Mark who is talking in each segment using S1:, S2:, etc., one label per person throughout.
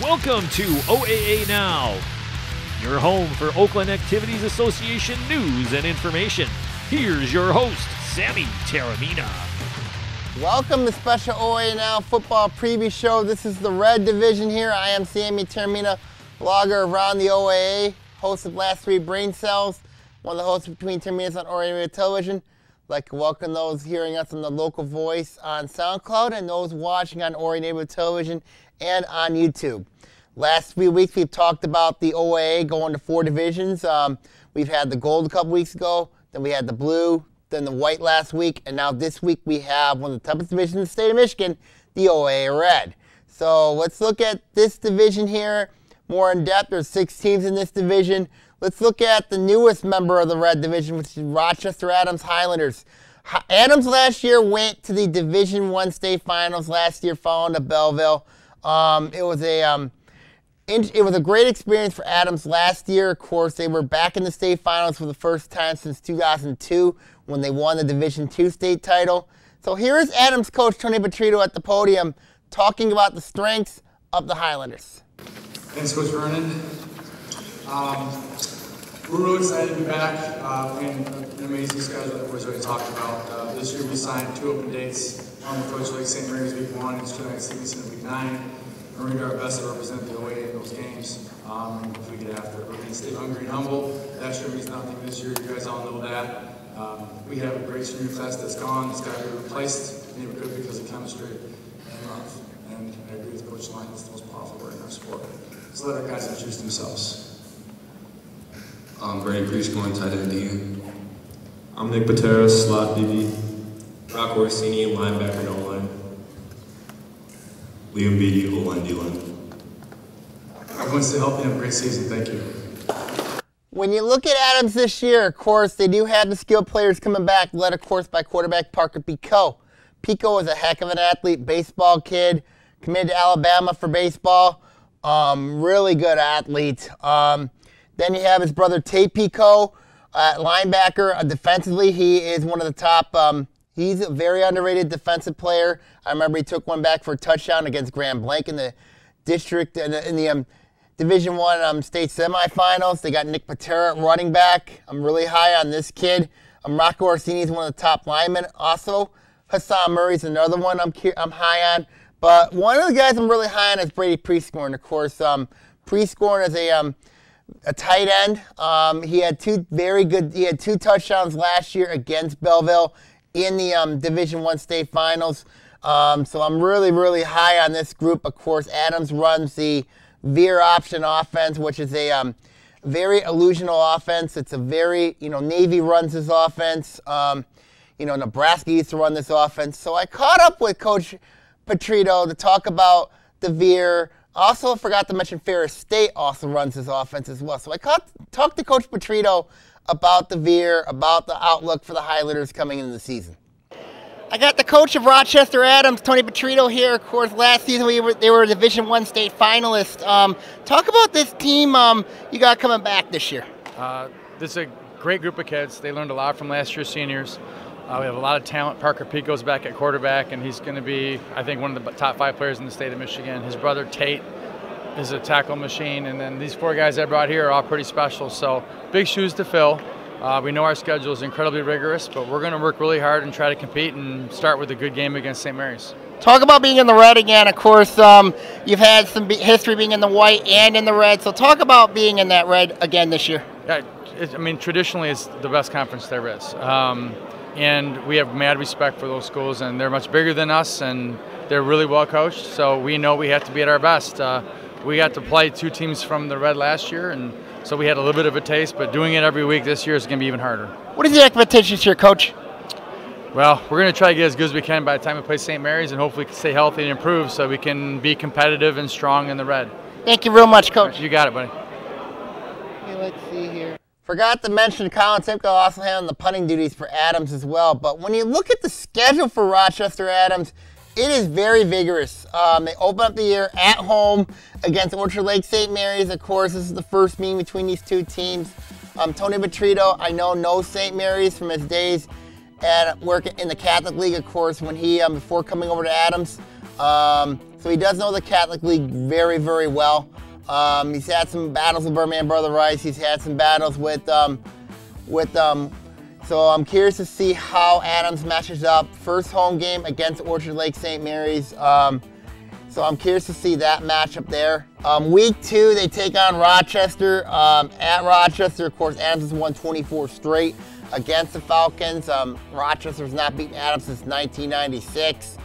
S1: Welcome to OAA Now, your home for Oakland Activities Association news and information. Here's your host, Sammy Taormina.
S2: Welcome to special OAA Now football preview show. This is the Red Division here. I am Sammy Taormina, blogger around the OAA, host of Last Three Brain Cells, one of the hosts between 10 minutes on Oriented Television. Like welcome those hearing us on the local voice on SoundCloud and those watching on Oriented Television and on YouTube. Last few weeks we've talked about the OAA going to four divisions. Um, we've had the gold a couple weeks ago, then we had the blue, then the white last week, and now this week we have one of the toughest divisions in the state of Michigan, the OAA Red. So let's look at this division here more in depth. There's six teams in this division. Let's look at the newest member of the Red Division, which is Rochester Adams Highlanders. Adams last year went to the Division One state finals last year, following to Belleville. Um, it was a um, it was a great experience for Adams last year. Of course, they were back in the state finals for the first time since 2002 when they won the Division Two state title. So here is Adams coach Tony Patritto at the podium talking about the strengths of the Highlanders.
S3: Thanks, Coach Vernon. Um, we're really excited to be back uh, playing an amazing schedule that was already talked about. Uh, this year we signed two open dates, one with Coach Lake St. Mary's week one and Sterling Stevenson week nine. And we're going to do our best to represent the OA in those games um, if we get after it. We're going to stay hungry and humble. That sure means nothing this year. You guys all know that. Um, we have a great senior class that's gone. It's got to be replaced. And could because of chemistry and love. And I agree with Coach Line. It's the most powerful word in our sport. So let our guys introduce themselves.
S4: I'm Brady Prieskorn tight end DU.
S5: I'm Nick Patera, slot DB.
S6: Brock Orsini, linebacker, no line.
S7: Liam Beatty, O-line, D-line.
S3: Everyone stay healthy and have a great season. Thank you.
S2: When you look at Adams this year, of course, they do have the skilled players coming back, led, of course, by quarterback Parker Pico. Pico is a heck of an athlete, baseball kid, committed to Alabama for baseball. Um, really good athlete. Um, then you have his brother Tate Pico, uh, linebacker. Uh, defensively, he is one of the top. Um, he's a very underrated defensive player. I remember he took one back for a touchdown against Grand Blanc in the district in the, in the um, Division One um, state semifinals. They got Nick Patera running back. I'm really high on this kid. Um, Rocco Orsini is one of the top linemen. Also, Hassan Murray's another one I'm I'm high on. But one of the guys I'm really high on is Brady Prieskorn. Of course, um, Prieskorn is a um, a tight end. Um, he had two very good. He had two touchdowns last year against Belleville in the um, Division One state finals. Um, so I'm really, really high on this group. Of course, Adams runs the veer option offense, which is a um, very illusional offense. It's a very, you know, Navy runs this offense. Um, you know, Nebraska used to run this offense. So I caught up with Coach Patritto to talk about the veer. Also, forgot to mention Ferris State also runs his offense as well. So I caught, talked to Coach Patritto about the veer, about the outlook for the Highlanders coming into the season. I got the coach of Rochester Adams, Tony Patritto here. Of course, last season we were, they were a Division One state finalist. Um, talk about this team um, you got coming back this year.
S8: Uh, this is a great group of kids. They learned a lot from last year's seniors. Uh, we have a lot of talent. Parker Pico's back at quarterback, and he's going to be, I think, one of the top five players in the state of Michigan. His brother Tate is a tackle machine, and then these four guys I brought here are all pretty special. So big shoes to fill. Uh, we know our schedule is incredibly rigorous, but we're going to work really hard and try to compete and start with a good game against St. Mary's.
S2: Talk about being in the red again. Of course, um, you've had some history being in the white and in the red. So talk about being in that red again this year.
S8: Yeah, it, I mean, traditionally it's the best conference there is. Um, and we have mad respect for those schools, and they're much bigger than us, and they're really well coached. So we know we have to be at our best. Uh, we got to play two teams from the red last year, and so we had a little bit of a taste, but doing it every week this year is going to be even harder.
S2: What is the expectations here, Coach?
S8: Well, we're going to try to get as good as we can by the time we play St. Mary's and hopefully stay healthy and improve so we can be competitive and strong in the red.
S2: Thank you real much, Coach.
S8: You got it, buddy.
S2: Okay, let's see here. Forgot to mention Colin Simcoe also handling the punting duties for Adams as well. But when you look at the schedule for Rochester Adams, it is very vigorous. Um, they open up the year at home against Orchard Lake St. Mary's. Of course, this is the first meeting between these two teams. Um, Tony Patritto, I know, knows St. Mary's from his days at working in the Catholic League, of course, when he, um, before coming over to Adams. Um, so he does know the Catholic League very, very well. Um, he's had some battles with Birmingham Brother Rice. He's had some battles with um, with um, so I'm curious to see how Adams matches up. First home game against Orchard Lake St. Mary's. Um, so I'm curious to see that matchup there. Um, week two, they take on Rochester. Um, at Rochester, of course, Adams has won 24 straight against the Falcons. Um, Rochester's not beaten Adams since 1996.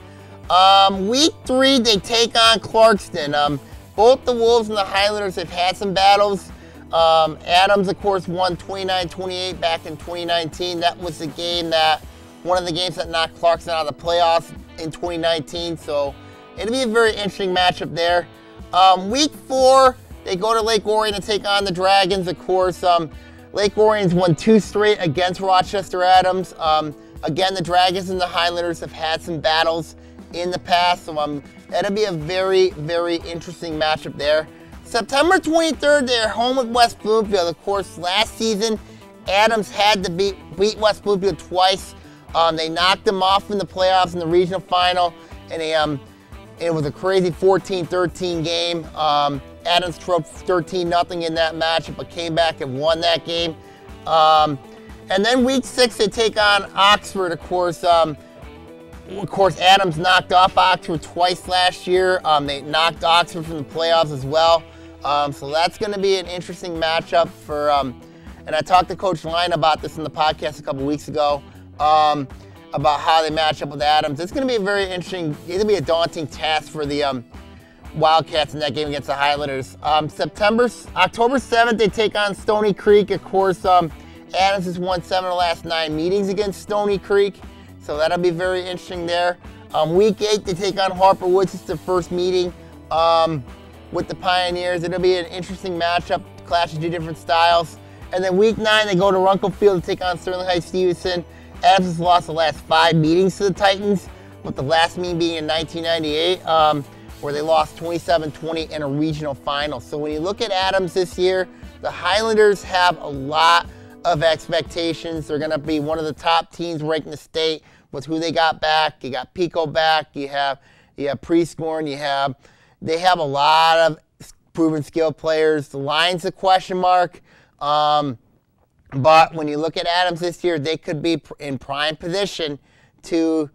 S2: Um, week three, they take on Clarkston. Both the Wolves and the Highlanders have had some battles. Um, Adams, of course, won 29-28 back in 2019. That was the game that, one of the games that knocked Clarkson out of the playoffs in 2019. So it'll be a very interesting matchup there. Um, week four, they go to Lake Orion to take on the Dragons. Of course, um, Lake Orion's won two straight against Rochester Adams. Um, again, the Dragons and the Highlanders have had some battles in the past, so um, that'll be a very, very interesting matchup there. September 23rd, they're home with West Bloomfield. Of course, last season, Adams had to beat, beat West Bloomfield twice. Um, they knocked them off in the playoffs in the regional final, and they, um, it was a crazy 14-13 game. Um, Adams trailed 13 nothing in that match, but came back and won that game. Um, and then week six, they take on Oxford. Of course, um, of course, Adams knocked off Oxford twice last year. Um, they knocked Oxford from the playoffs as well. Um, so that's going to be an interesting matchup for. Um, and I talked to Coach Line about this in the podcast a couple weeks ago um, about how they match up with Adams. It's going to be a very interesting. It's going to be a daunting task for the um, Wildcats in that game against the Highlanders. Um, September, October 7th, they take on Stony Creek. Of course, Adams has won seven of the last nine meetings against Stony Creek, so that'll be very interesting there. Um, week eight, they take on Harper Woods. It's their first meeting. Um, with the Pioneers. It'll be an interesting matchup, clash of two different styles. And then week nine, they go to Runkle Field to take on Sterling Heights Stevenson. Adams has lost the last five meetings to the Titans, with the last meeting being in 1998, um, where they lost 27-20 in a regional final. So when you look at Adams this year, the Highlanders have a lot of expectations. They're going to be one of the top teams ranked in the state with who they got back. You got Pico back. You have you have Prieskorn. You have they have a lot of proven skill players. The line's a question mark. Um, but when you look at Adams this year, they could be in prime position to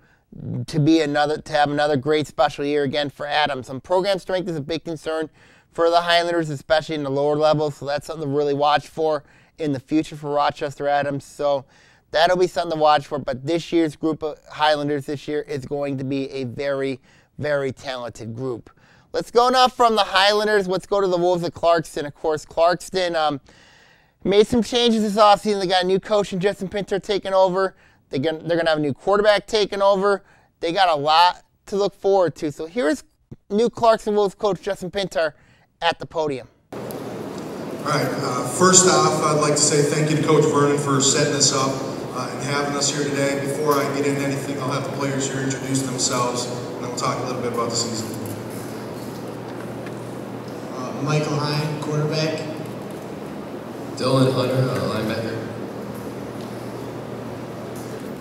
S2: to be another to have another great special year again for Adams. And program strength is a big concern for the Highlanders, especially in the lower levels. So that's something to really watch for in the future for Rochester Adams. So that'll be something to watch for. But this year's group of Highlanders this year is going to be a very, very talented group. Let's go now from the Highlanders. Let's go to the Wolves of Clarkston. Of course, Clarkston um, made some changes this offseason. They got a new coach and Justin Pinter taking over. They're going to have a new quarterback taking over. They got a lot to look forward to. So here's new Clarkston Wolves coach Justin Pinter at the podium.
S9: All right. Uh, first off, I'd like to say thank you to Coach Vernon for setting this up uh, and having us here today. Before I get into anything, I'll have the players here introduce themselves, and then we'll talk a little bit about the season.
S10: Michael Hine, quarterback.
S4: Dylan Hunter, uh, linebacker.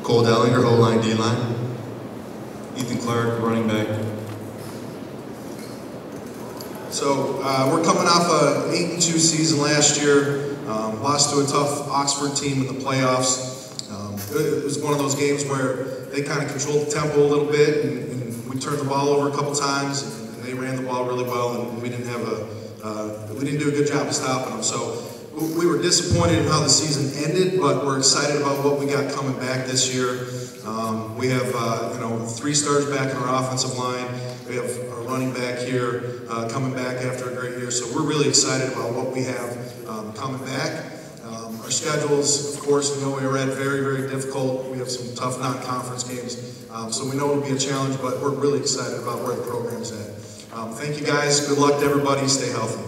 S7: Cole Dellinger, O-line, D-line.
S5: Ethan Clark, running back.
S9: So uh, we're coming off a 8 and 2 season last year. Um, lost to a tough Oxford team in the playoffs. Um, it was one of those games where they kind of controlled the tempo a little bit, and, and we turned the ball over a couple times, and, and they ran the ball really well, and we didn't have a uh, we didn't do a good job of stopping them. So we were disappointed in how the season ended, but we're excited about what we got coming back this year. Um, we have uh, you know three stars back in our offensive line. We have our running back here uh, coming back after a great year. So we're really excited about what we have um, coming back. Our schedules, of course, we know we are at very, very difficult. We have some tough non-conference games, um, so we know it'll be a challenge, but we're really excited about where the program's at. Um, thank you guys. Good luck to everybody. Stay healthy.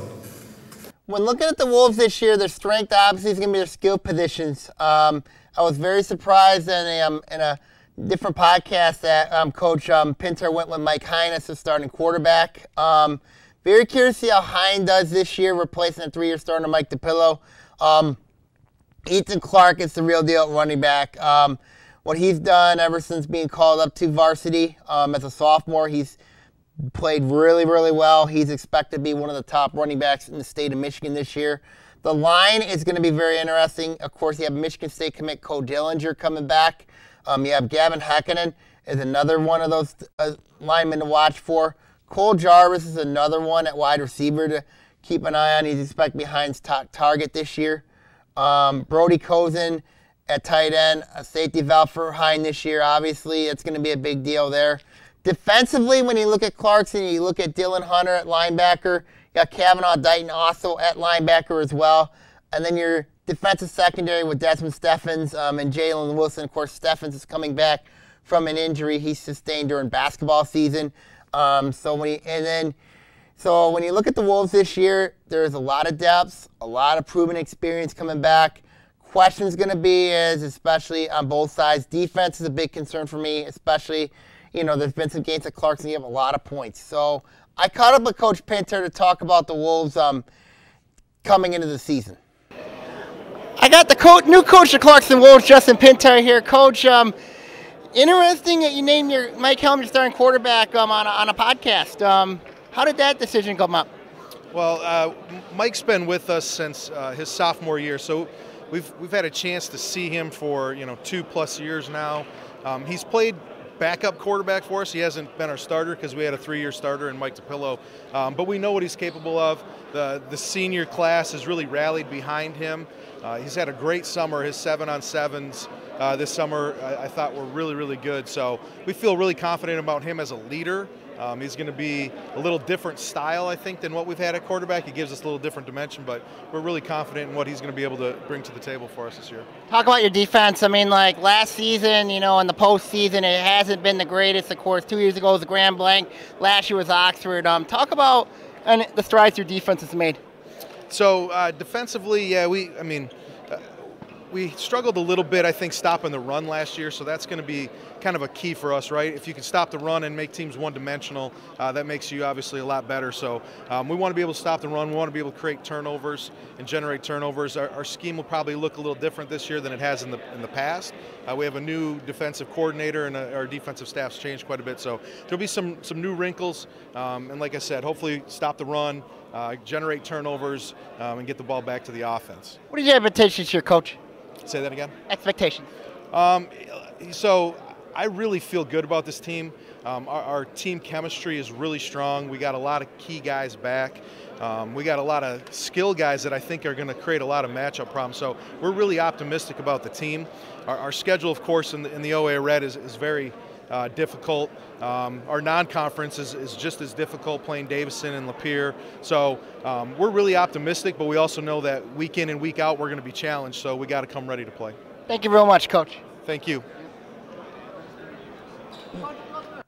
S2: When looking at the Wolves this year, their strength obviously is going to be their skill positions. Um, I was very surprised in a, um, in a different podcast that um, Coach um, Pinter went with Mike Hine as starting quarterback. Very curious to see how Hine does this year, replacing a three-year starter Mike DePillo. Um, Ethan Clark is the real deal at running back. what he's done ever since being called up to varsity as a sophomore, he's played really, really well. He's expected to be one of the top running backs in the state of Michigan this year. The line is going to be very interesting. Of course, you have Michigan State commit Cole Dillinger coming back. Um, you have Gavin Heikkinen is another one of those uh, linemen to watch for. Cole Jarvis is another one at wide receiver to keep an eye on. He's expected behind top target this year. Um, Brody Cozen at tight end, a safety valve for Hine this year. Obviously, it's going to be a big deal there. Defensively, when you look at Clarkson, you look at Dylan Hunter at linebacker. You got Kavanaugh Dighton also at linebacker as well. And then your defensive secondary with Desmond Steffens um, and Jalen Wilson. Of course, Steffens is coming back from an injury he sustained during basketball season. Um, so when he, and then so when you look at the Wolves this year, there's a lot of depth, a lot of proven experience coming back. Question's going to be is especially on both sides. Defense is a big concern for me, especially you know there's been some games at Clarkson you have a lot of points. So I caught up with Coach Pinter to talk about the Wolves um, coming into the season. I got the coach, new coach of Clarkson Wolves, Justin Pinter here. Coach, um, interesting that you named your Mike Helm your starting quarterback um, on, a, on a podcast. Um, how did that decision come up?
S11: Well, uh, Mike's been with us since uh, his sophomore year, so we've we've had a chance to see him for you know two plus years now. Um, he's played backup quarterback for us. He hasn't been our starter because we had a three-year starter in Mike DePillo, um, but we know what he's capable of. The the senior class has really rallied behind him. Uh, he's had a great summer. His seven on sevens uh, this summer, I, I, thought were really, really good. So we feel really confident about him as a leader. Um, he's going to be a little different style, I think, than what we've had at quarterback. He gives us a little different dimension, but we're really confident in what he's going to be able to bring to the table for us this year.
S2: Talk about your defense. I mean, like last season, you know, in the postseason, it hasn't been the greatest. Of course, two years ago was a Grand Blanc. Last year was Oxford. Um, talk about and the strides your defense has made.
S11: So uh, defensively, yeah, we. I mean we struggled a little bit, I think, stopping the run last year, so that's going to be kind of a key for us, right? If you can stop the run and make teams one-dimensional, uh, that makes you obviously a lot better. So um, we want to be able to stop the run. We want to be able to create turnovers and generate turnovers. Our, our, scheme will probably look a little different this year than it has in the in the past. Uh, we have a new defensive coordinator, and uh, our defensive staff's changed quite a bit. So there'll be some some new wrinkles, um, and like I said, hopefully stop the run. Uh, generate turnovers um, and get the ball back to the offense.
S2: What are your expectations here, Coach?
S11: Say that again.
S2: Expectations.
S11: Um, so I really feel good about this team. Um, our, our, team chemistry is really strong. We got a lot of key guys back. Um, we got a lot of skill guys that I think are going to create a lot of matchup problems. So we're really optimistic about the team. Our, our schedule, of course, in the, in the OA Red is, is very uh, difficult. Um, our non-conference is, is, just as difficult playing Davison and Lapeer. So um, we're really optimistic, but we also know that week in and week out we're going to be challenged. So we got to come ready to play.
S2: Thank you very much, Coach.
S11: Thank you.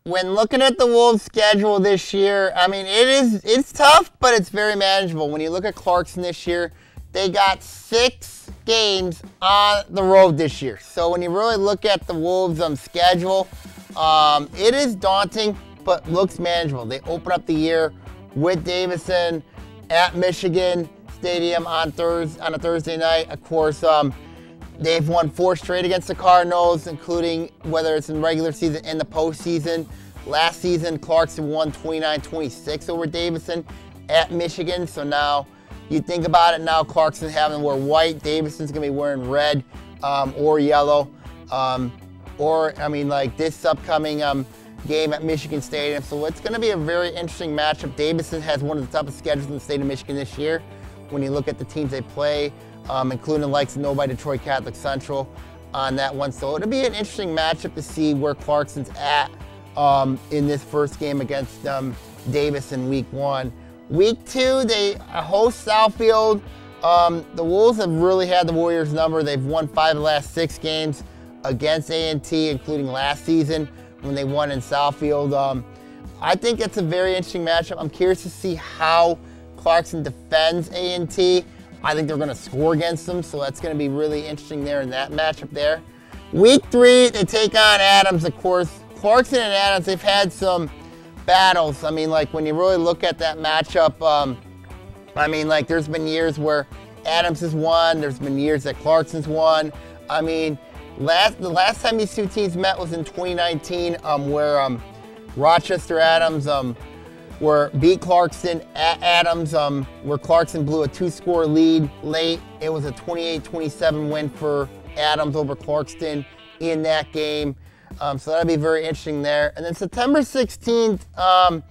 S2: When looking at the Wolves' schedule this year, I mean it is it's tough, but it's very manageable. When you look at Clarkson this year, they got six games on the road this year. So when you really look at the Wolves' um, schedule, um, it is daunting, but looks manageable. They open up the year with Davison at Michigan Stadium on Thursday on a Thursday night. Of course, um, they've won four straight against the Cardinals, including whether it's in regular season and the postseason. Last season, Clarkson won 29-26 over Davison at Michigan. So now you think about it now, Clarkson having to wear white, Davison's gonna be wearing red um, or yellow. Um, or I mean like this upcoming um, game at Michigan Stadium. So it's going to be a very interesting matchup. Davison has one of the toughest schedules in the state of Michigan this year. When you look at the teams they play, um, including likes of nobody Detroit Catholic Central on that one. So it'll be an interesting matchup to see where Clarkson's at um, in this first game against um, Davison week one. Week two, they host Southfield. Um, the Wolves have really had the Warriors number. They've won five of the last six games against A&T, including last season when they won in Southfield. Um, I think it's a very interesting matchup. I'm curious to see how Clarkson defends A&T. I think they're going to score against them, so that's going to be really interesting there in that matchup there. Week three, they take on Adams, of course. Clarkson and Adams, they've had some battles. I mean, like when you really look at that matchup, um, I mean, like there's been years where Adams has won. There's been years that Clarkson's won. I mean, Last the last time these two teams met was in 2019, um, where um, Rochester Adams um, where beat Clarkson, at Adams, um, where Clarkson blew a two-score lead late. It was a 28-27 win for Adams over Clarkston in that game. Um, so that'll be very interesting there. And then September 16th, um,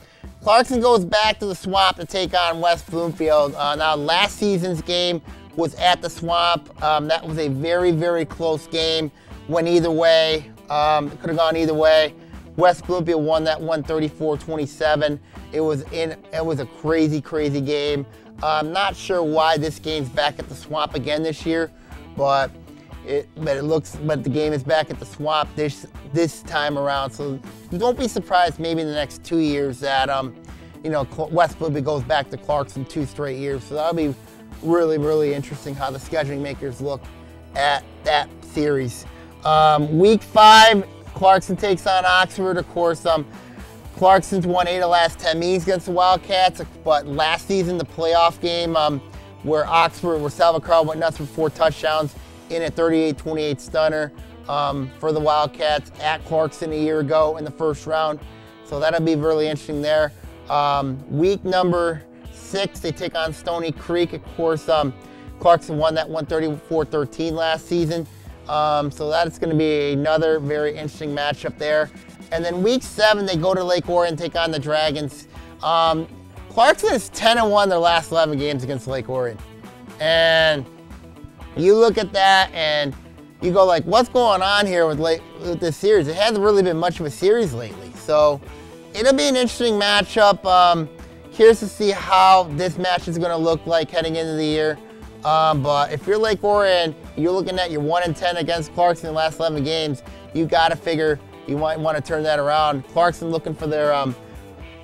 S2: Clarkston goes back to the Swamp to take on West Bloomfield. Uh, now, last season's game was at the Swamp. Um, that was a very, very close game. Went either way. Um, could have gone either way. West Bloomfield won that one 34-27. It was in. It was a crazy, crazy game. I'm not sure why this game's back at the Swamp again this year, but it, but it looks, but the game is back at the swamp this this time around. So don't be surprised maybe in the next two years that um, you know, West Bloomfield goes back to Clarkson two straight years. So that'll be really, really interesting how the scheduling makers look at that series. Um, week five, Clarkson takes on Oxford. Of course, um, Clarkston's won eight of the last 10 meetings against the Wildcats, but last season, the playoff game um, where Oxford, where Salvacarl went nuts for four touchdowns, in a 38-28 stunner um, for the Wildcats at Clarkson a year ago in the first round. So that'll be really interesting there. Um, week number six, they take on Stony Creek. Of course, um, Clarkston won that 134-13 last season. Um, so that's going to be another very interesting matchup there. And then week seven, they go to Lake Orion, take on the Dragons. Um, Clarkston is 10 and 1 their last 11 games against Lake Orion. And you look at that and you go like, what's going on here with, with this series? It hasn't really been much of a series lately. So it'll be an interesting matchup. Um, curious to see how this match is going to look like heading into the year. Um, but if you're Lake Orion, you're looking at your 1 and 10 against Clarkson in the last 11 games, you got to figure you might want to turn that around. Clarkson looking for their um,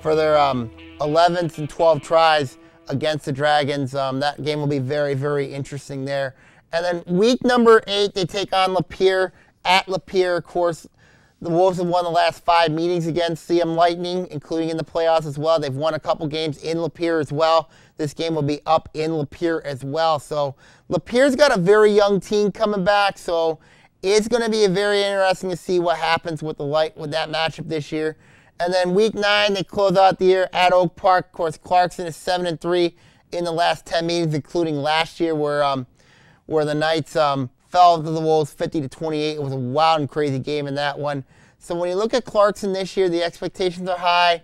S2: for their um, 11th and 12 tries against the Dragons. Um, that game will be very, very interesting there. And then week number eight, they take on Lapeer at Lapeer. Of course, the Wolves have won the last five meetings against CM Lightning, including in the playoffs as well. They've won a couple games in Lapeer as well. This game will be up in Lapeer as well. So Lapeer's got a very young team coming back. So it's going to be very interesting to see what happens with the light with that matchup this year. And then week nine, they close out the year at Oak Park. Of course, Clarkson is seven and three in the last ten meetings, including last year where um, where the Knights um, fell to the Wolves 50 to 28. It was a wild and crazy game in that one. So when you look at Clarkson this year, the expectations are high.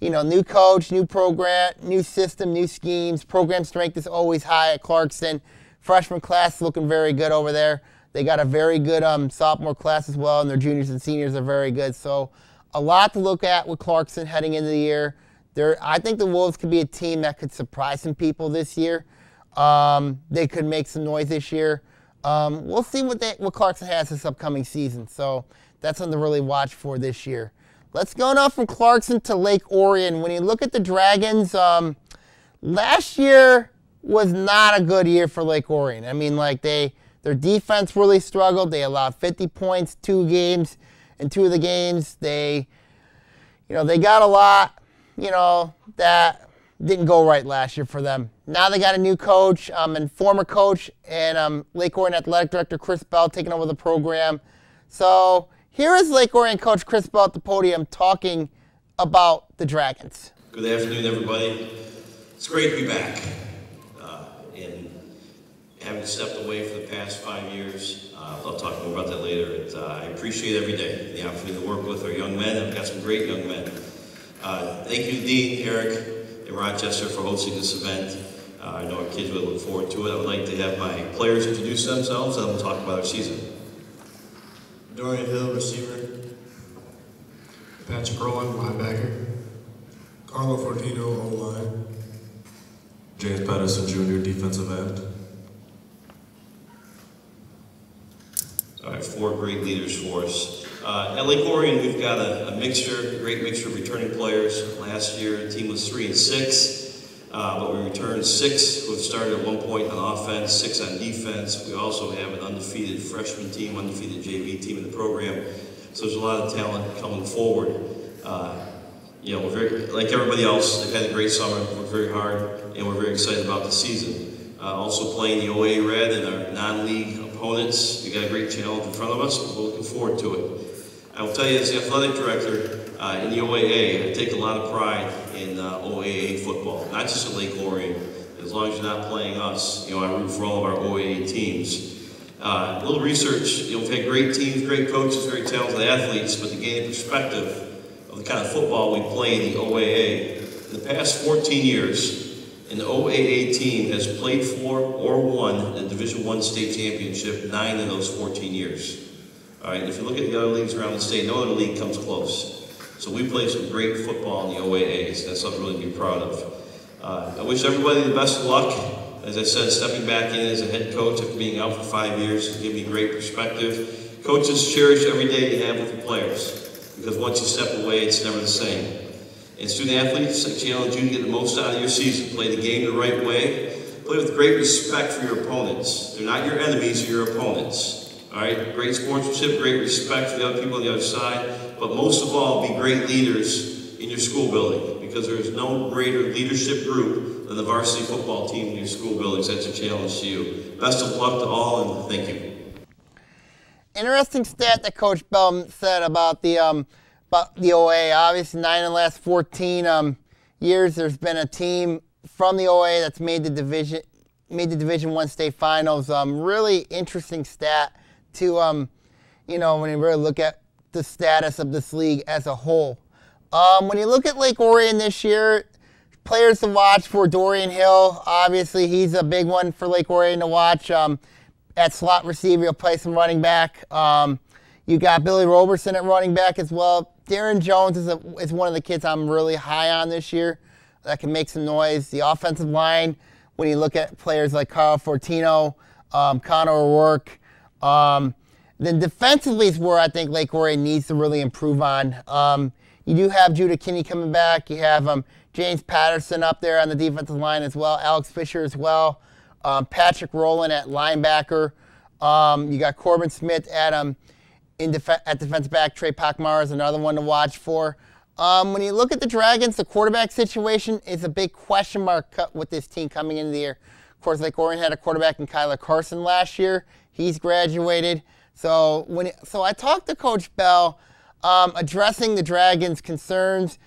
S2: You know, new coach, new program, new system, new schemes. Program strength is always high at Clarkson. Freshman class looking very good over there. They got a very good um, sophomore class as well, and their juniors and seniors are very good. So a lot to look at with Clarkson heading into the year. There, I think the Wolves could be a team that could surprise some people this year. Um, they could make some noise this year. Um, we'll see what, they, what Clarkston has this upcoming season. So that's something to really watch for this year. Let's go now from Clarkson to Lake Orion. When you look at the Dragons, um, last year was not a good year for Lake Orion. I mean, like they their defense really struggled. They allowed 50 points two games. In two of the games, they, you know, they got a lot, you know, that didn't go right last year for them. Now they got a new coach um, and former coach and um, Lake Orion Athletic Director Chris Bell taking over the program. So here is Lake Orion coach Chris Bell at the podium talking about the Dragons.
S12: Good afternoon, everybody. It's great to be back. And having stepped away for the past five years, uh, I'll talk more about that later. It, uh, I appreciate every day the opportunity to work with our young men. I've got some great young men. Uh, thank you, Dean, Eric, in Rochester for hosting this event. Uh, I know our kids will look forward to it. I would like to have my players introduce themselves and we'll talk about our season.
S13: Dorian Hill, receiver.
S14: Patrick Rowan, linebacker.
S15: Carlo Fortino, O-line.
S5: James Patterson Jr., defensive end.
S12: All right, four great leaders for us. Uh, at Lake Orion, we've got a, a, mixture, a great mixture of returning players. Last year, the team was three and six, uh, but we returned six who have started at one point on offense, six on defense. We also have an undefeated freshman team, undefeated JV team in the program. So there's a lot of talent coming forward. Uh, you know, very, like everybody else, they've had a great summer, worked very hard, and we're very excited about the season. Uh, also playing the OA Red in our non-league opponents. We got a great challenge in front of us, but we're looking forward to it. I will tell you, as the athletic director uh, in the OAA, I take a lot of pride in uh, OAA football, not just in Lake Orion. As long as you're not playing us, you know, I root for all of our OAA teams. Uh, a little research, you know, we've had great teams, great coaches, very talented athletes, but to gain a perspective of the kind of football we play in the OAA, in the past 14 years, an OAA team has played for or won the Division One state championship nine of those 14 years. All right, if you look at the other leagues around the state, no other league comes close. So we play some great football in the OAAs. That's something really to be proud of. Uh, I wish everybody the best of luck. As I said, stepping back in as a head coach after being out for five years give me great perspective. Coaches cherish every day they have with the players because once you step away, it's never the same. And student athletes, challenge you to get the most out of your season. Play the game the right way. Play with great respect for your opponents. They're not your enemies, they're your opponents. All right? Great sportsmanship, great respect for the other people on the other side. But most of all, be great leaders in your school building because there is no greater leadership group than the varsity football team in your school buildings. That's a challenge to you. Best of luck to all, and thank you.
S2: Interesting stat that Coach Bell said about the um, about the OA. Obviously, nine in the last 14 um, years, there's been a team from the OA that's made the division made the Division One state finals. Um, really interesting stat to um, you know when you really look at the status of this league as a whole. Um, when you look at Lake Orion this year, players to watch for Dorian Hill. Obviously, he's a big one for Lake Orion to watch. Um, at slot receiver, he'll play some running back. Um, you got Billy Roberson at running back as well. Darren Jones is, a, is one of the kids I'm really high on this year that can make some noise. The offensive line, when you look at players like Carl Fortino, um, Connor O'Rourke, um, then defensively is where I think Lake Orion needs to really improve on. Um, you do have Judah Kinney coming back. You have um, James Patterson up there on the defensive line as well. Alex Fisher as well. Um, Patrick Rowland at linebacker. Um, you got Corbin Smith at um, def- at defensive back. Trey Pakmar is another one to watch for. Um, when you look at the Dragons, the quarterback situation is a big question mark with this team coming into the year. Of course, Lake Orion had a quarterback in Kyler Carson last year. He's graduated. So when it, so I talked to Coach Bell um, addressing the Dragons' concerns,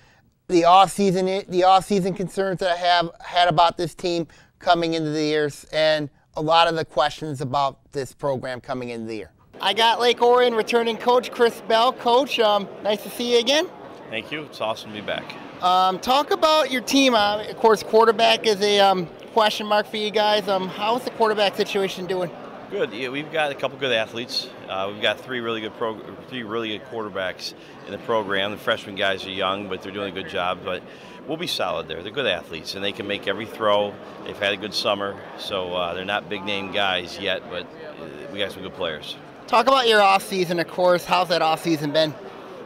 S2: the off-season the off-season concerns that I have had about this team coming into the years, and a lot of the questions about this program coming into the year. I got Lake Orion returning coach Chris Bell. Coach, um, nice to see you again.
S16: Thank you. It's awesome to be back.
S2: Um, talk about your team. Uh, of course, quarterback is a um, question mark for you guys. Um, how's the quarterback situation doing?
S16: Good. Yeah, we've got a couple good athletes. Uh, we've got three really good pro- three really good quarterbacks in the program. The freshman guys are young, but they're doing a good job. But we'll be solid there. They're good athletes, and they can make every throw. They've had a good summer, so uh, they're not big name guys yet, but uh, we got some good players.
S2: Talk about your off season, of course. How's that off season been?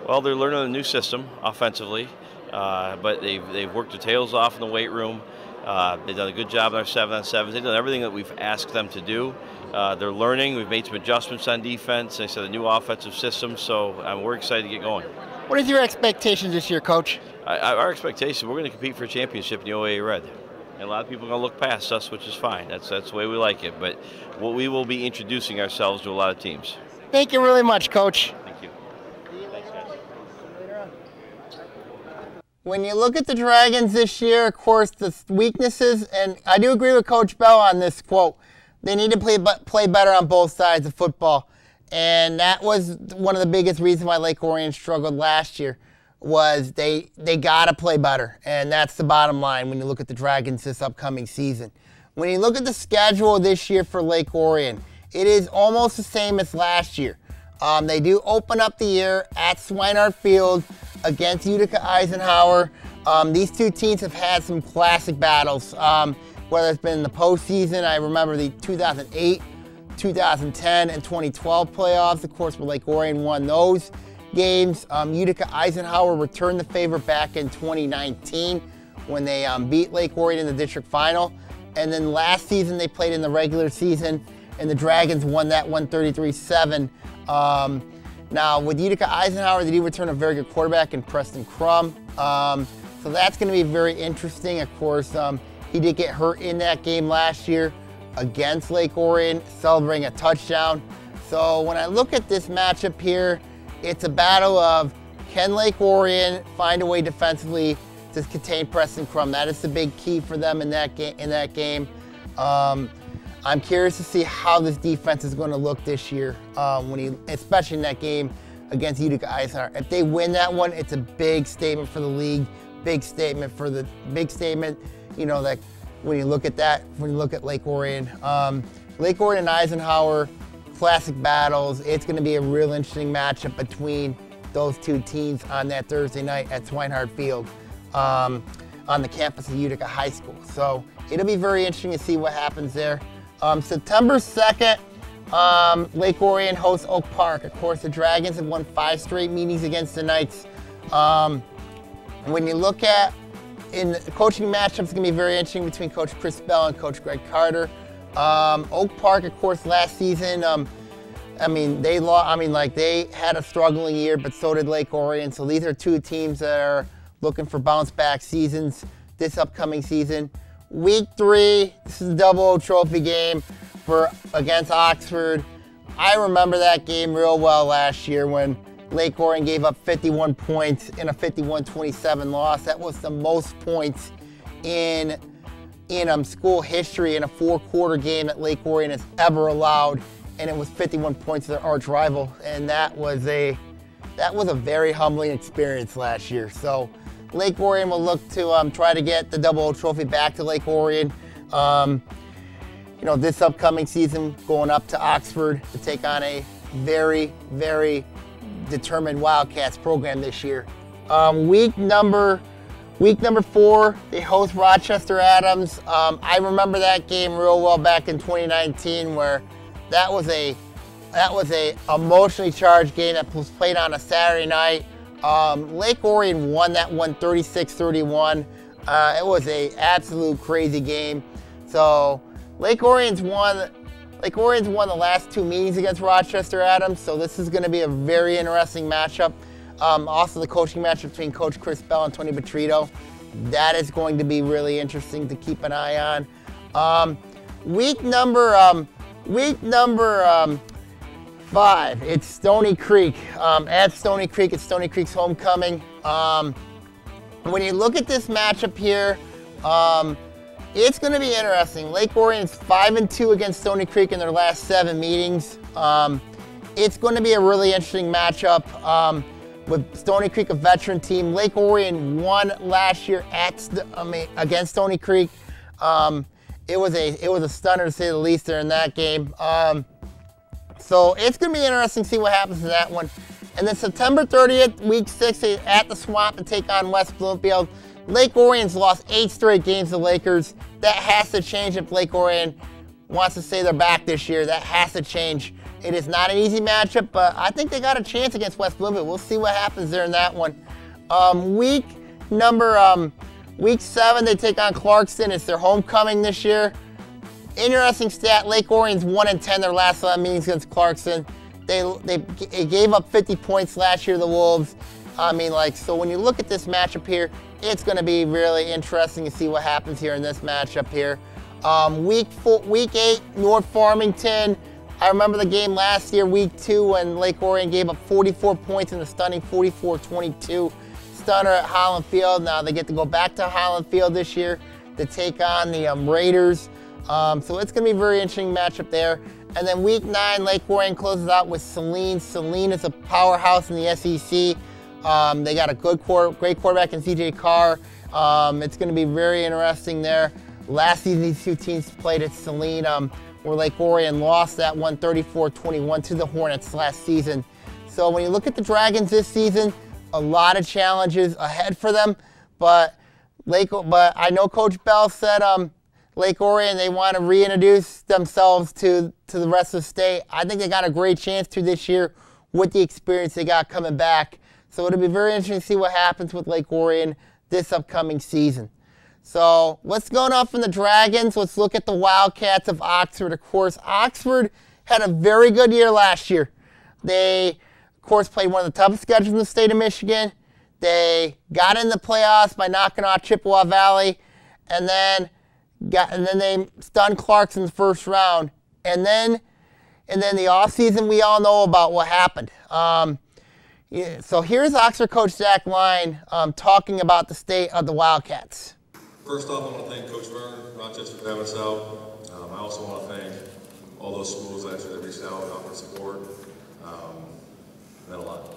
S16: Well, they're learning a new system offensively, uh, but they've they've worked their tails off in the weight room. Uh, they've done a good job in our seven on sevens. They've done everything that we've asked them to do. Uh, they're learning. We've made some adjustments on defense. They said a new offensive system, so um, we're excited to get going.
S2: What is your expectations this year, Coach?
S16: I, I, our expectation, we're going to compete for a championship in the OAA Red. And a lot of people are going to look past us, which is fine. That's that's the way we like it. But we will be introducing ourselves to a lot of teams.
S2: Thank you really much, Coach.
S16: Thank you.
S2: When you look at the Dragons this year, of course, the weaknesses, and I do agree with Coach Bell on this quote they need to play play better on both sides of football, and that was one of the biggest reasons why Lake Orion struggled last year. Was they they got to play better, and that's the bottom line when you look at the Dragons this upcoming season. When you look at the schedule this year for Lake Orion, it is almost the same as last year. Um, they do open up the year at Swinehart Field against Utica Eisenhower. Um, these two teams have had some classic battles. Um, whether it's been in the postseason. I remember the 2008, 2010, and 2012 playoffs, of course, Lake Orion won those games. Um, Utica Eisenhower returned the favor back in 2019 when they um, beat Lake Orion in the district final. And then last season they played in the regular season, and the Dragons won that 133-7. Um, now with Utica Eisenhower, they do return a very good quarterback in Preston Crum. Um, so that's going to be very interesting. Of course, um, he did get hurt in that game last year against Lake Orion, celebrating a touchdown. So when I look at this matchup here, It's a battle of can Lake Orion find a way defensively to contain Preston Crum? That is the big key for them in that game. In that game, um, I'm curious to see how this defense is going to look this year. Um, when he, especially in that game against Utica Eisenhower. If they win that one, it's a big statement for the league. Big statement for the big statement. You know that when you look at that, when you look at Lake Orion, um, Lake Orion and Eisenhower, classic battles. It's going to be a real interesting matchup between those two teams on that Thursday night at Swinehart Field um, on the campus of Utica High School. So it'll be very interesting to see what happens there. Um, September 2nd, um, Lake Orion hosts Oak Park. Of course, the Dragons have won five straight meetings against the Knights. Um, when you look at in the coaching matchups, it's going to be very interesting between Coach Chris Bell and Coach Greg Carter. Um, Oak Park, of course, last season, um, I mean, they lost, I mean, like they had a struggling year, but so did Lake Orion. So these are two teams that are looking for bounce back seasons this upcoming season. Week three, this is a double trophy game for against Oxford. I remember that game real well last year when Lake Orion gave up 51 points in a 51-27 loss. That was the most points in in um, school history in a four-quarter game at Lake Orion has ever allowed, and it was 51 points to their arch rival, and that was a that was a very humbling experience last year. So Lake Orion will look to um, try to get the double trophy back to Lake Orion. Um, you know, this upcoming season, going up to Oxford to take on a very, very determined Wildcats program this year. Um, week number Week number four, they host Rochester Adams. Um, I remember that game real well back in 2019, where that was a that was a emotionally charged game that was played on a Saturday night. Um, Lake Orion won that one 36-31. Uh, it was a absolute crazy game. So Lake Orion's won. Lake Orion's won the last two meetings against Rochester Adams, so this is going to be a very interesting matchup. Um, also, the coaching match between Coach Chris Bell and Tony Patritto. That is going to be really interesting to keep an eye on. Um, week number um, week number um, five. It's Stony Creek um, at Stony Creek. It's Stony Creek's homecoming. Um, when you look at this matchup here, it's going to be interesting. Lake Orion's five and two against Stony Creek in their last seven meetings. it's going to be a really interesting matchup with Stony Creek, a veteran team. Lake Orion won last year at I mean, against Stony Creek. Um, it was a it was a stunner to say the least there in that game. Um, so it's going to be interesting to see what happens in that one. And then September 30th, week six, at the Swamp to take on West Bloomfield. Lake Orion's lost eight straight games to Lakers. That has to change if Lake Orion wants to say they're back this year. That has to change. It is not an easy matchup, but I think they got a chance against West Bloomfield. We'll see what happens there in that one. Um, week number um, week seven, they take on Clarkson. It's their homecoming this year. Interesting stat: Lake Orion's one and ten their last 11 meetings against Clarkson. They, they they gave up 50 points last year. To the Wolves. I mean, like, so when you look at this matchup here, it's going to be really interesting to see what happens here in this matchup here. Um, week four, week eight, North Farmington. I remember the game last year, week two, when Lake Orion gave up 44 points in the stunning 44-22 stunner at Holland Field. Now they get to go back to Holland Field this year to take on the um, Raiders. Um, so it's going to be a very interesting matchup there. And then week nine, Lake Orion closes out with Saline. Saline is a powerhouse in the SEC. Um, they got a good, great quarterback in CJ Carr. Um, it's going to be very interesting there. Last season, these two teams played at Saline. Um, where Lake Orion lost that one 34-21 to the Hornets last season. So when you look at the Dragons this season, a lot of challenges ahead for them, but Lake, but I know Coach Bell said um, Lake Orion they want to reintroduce themselves to to the rest of the state. I think they got a great chance to this year with the experience they got coming back. So it'll be very interesting to see what happens with Lake Orion this upcoming season. So what's going on from the Dragons? Let's look at the Wildcats of Oxford. Of course, Oxford had a very good year last year. They, of course, played one of the toughest schedules in the state of Michigan. They got in the playoffs by knocking off Chippewa Valley, and then got and then they stunned Clarkson's first round. And then, and then the offseason, we all know about what happened. Um, so here's Oxford coach Zach Line um, talking about the state of the Wildcats.
S5: First off, I want to thank Coach Vern, Rochester for having us out. Um, I also want to thank all those schools last that reached out and offered support. Um, meant a lot.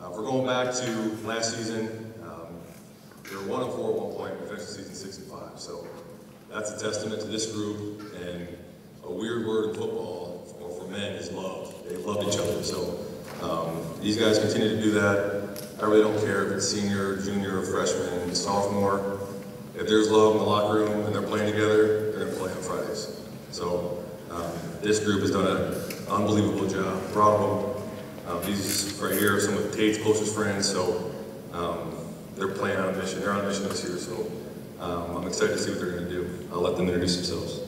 S5: Uh, we're going back to last season. Um, we were one and four at one point. We finished the season 65. So that's a testament to this group. And a weird word in football for, for men is love. They love each other. So um, these guys continue to do that. I really don't care if it's senior, junior, freshman, sophomore. If there's love in the locker room and they're playing together, they're going to play on Fridays. So um, this group has done an unbelievable job. Proud of them. Um, these right here are some of Tate's closest friends, so um, they're playing on a mission. They're on a mission this year, so um, I'm excited to see what they're going to do. I'll let them introduce themselves.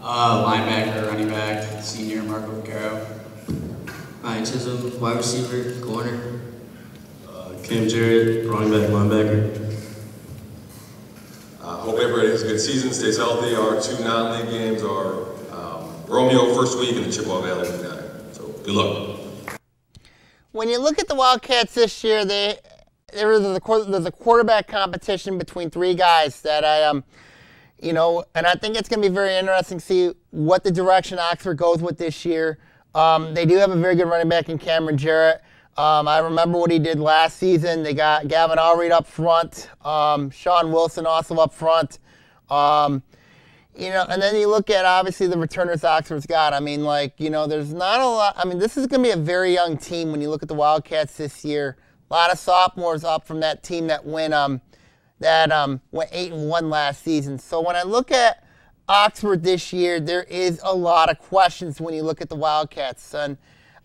S17: Uh, linebacker, running back, senior Marco Vaccaro.
S13: Ryan Chisholm, wide receiver, corner.
S4: Cam Jarrett, running back, linebacker.
S5: I uh, hope everybody has a good season, stays healthy. Our two non-league games are um, Romeo first week and the Chippewa Valley week nine. So good luck.
S2: When you look at the Wildcats this year, they there is a, there's a quarterback competition between three guys that I um, you know, and I think it's going to be very interesting to see what the direction Oxford goes with this year. Um, they do have a very good running back in Cameron Jarrett. Um, I remember what he did last season. They got Gavin Allred up front, um, Sean Wilson also up front. Um, you know, and then you look at obviously the returners Oxford's got. I mean, like, you know, there's not a lot. I mean, this is going to be a very young team when you look at the Wildcats this year. A lot of sophomores up from that team that went um, that um, went eight and one last season. So when I look at Oxford this year, there is a lot of questions when you look at the Wildcats. And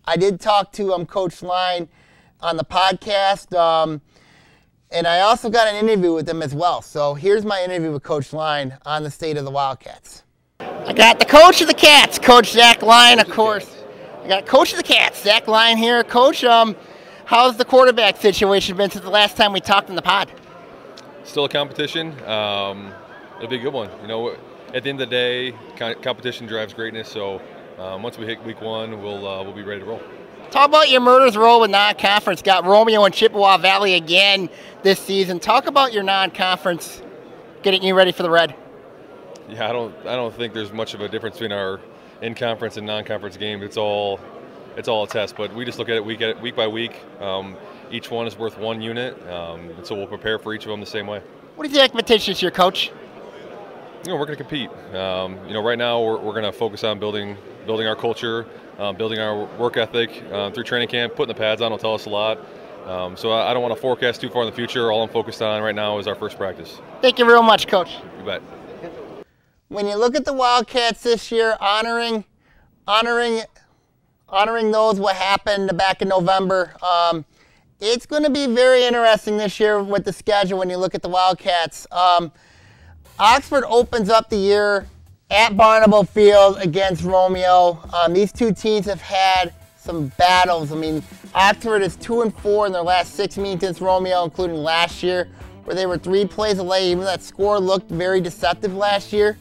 S2: I did talk to um, Coach Line on the podcast, um, and I also got an interview with him as well. So here's my interview with Coach Line on the state of the Wildcats. I got the coach of the Cats, Coach Zach Line, of course. I got coach of the Cats, Zach Line here. Coach, um, how's the quarterback situation been since the last time we talked in the pod?
S18: Still a competition. Um, it'll be a good one. You know, at the end of the day, competition drives greatness. So um, once we hit week one, we'll uh, we'll be ready to roll.
S2: Talk about your murders roll with non-conference. Got Romeo and Chippewa Valley again this season. Talk about your non-conference, getting you ready for the red.
S18: Yeah, I don't I don't think there's much of a difference between our in-conference and non-conference game. It's all it's all a test, but we just look at it week at week by week. Um, each one is worth one unit, um, so we'll prepare for each of them the same way.
S2: What are the expectations here, Coach?
S18: You know, we're going to compete. Um, you know, right now we're, we're going to focus on building building our culture, um, building our work ethic uh, through training camp. Putting the pads on will tell us a lot. Um, so I, I don't want to forecast too far in the future. All I'm focused on right now is our first practice.
S2: Thank you real much, Coach.
S18: You bet.
S2: When you look at the Wildcats this year, honoring, honoring, honoring those what happened back in November. Um, it's going to be very interesting this year with the schedule when you look at the Wildcats. Oxford opens up the year at Barnable Field against Romeo. Um, these two teams have had some battles. I mean, Oxford is two and four in their last six meetings against Romeo, including last year, where they were three plays away. Even that score looked very deceptive last year.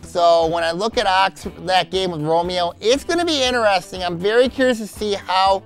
S2: So when I look at Oxford, that game with Romeo, it's going to be interesting. I'm very curious to see how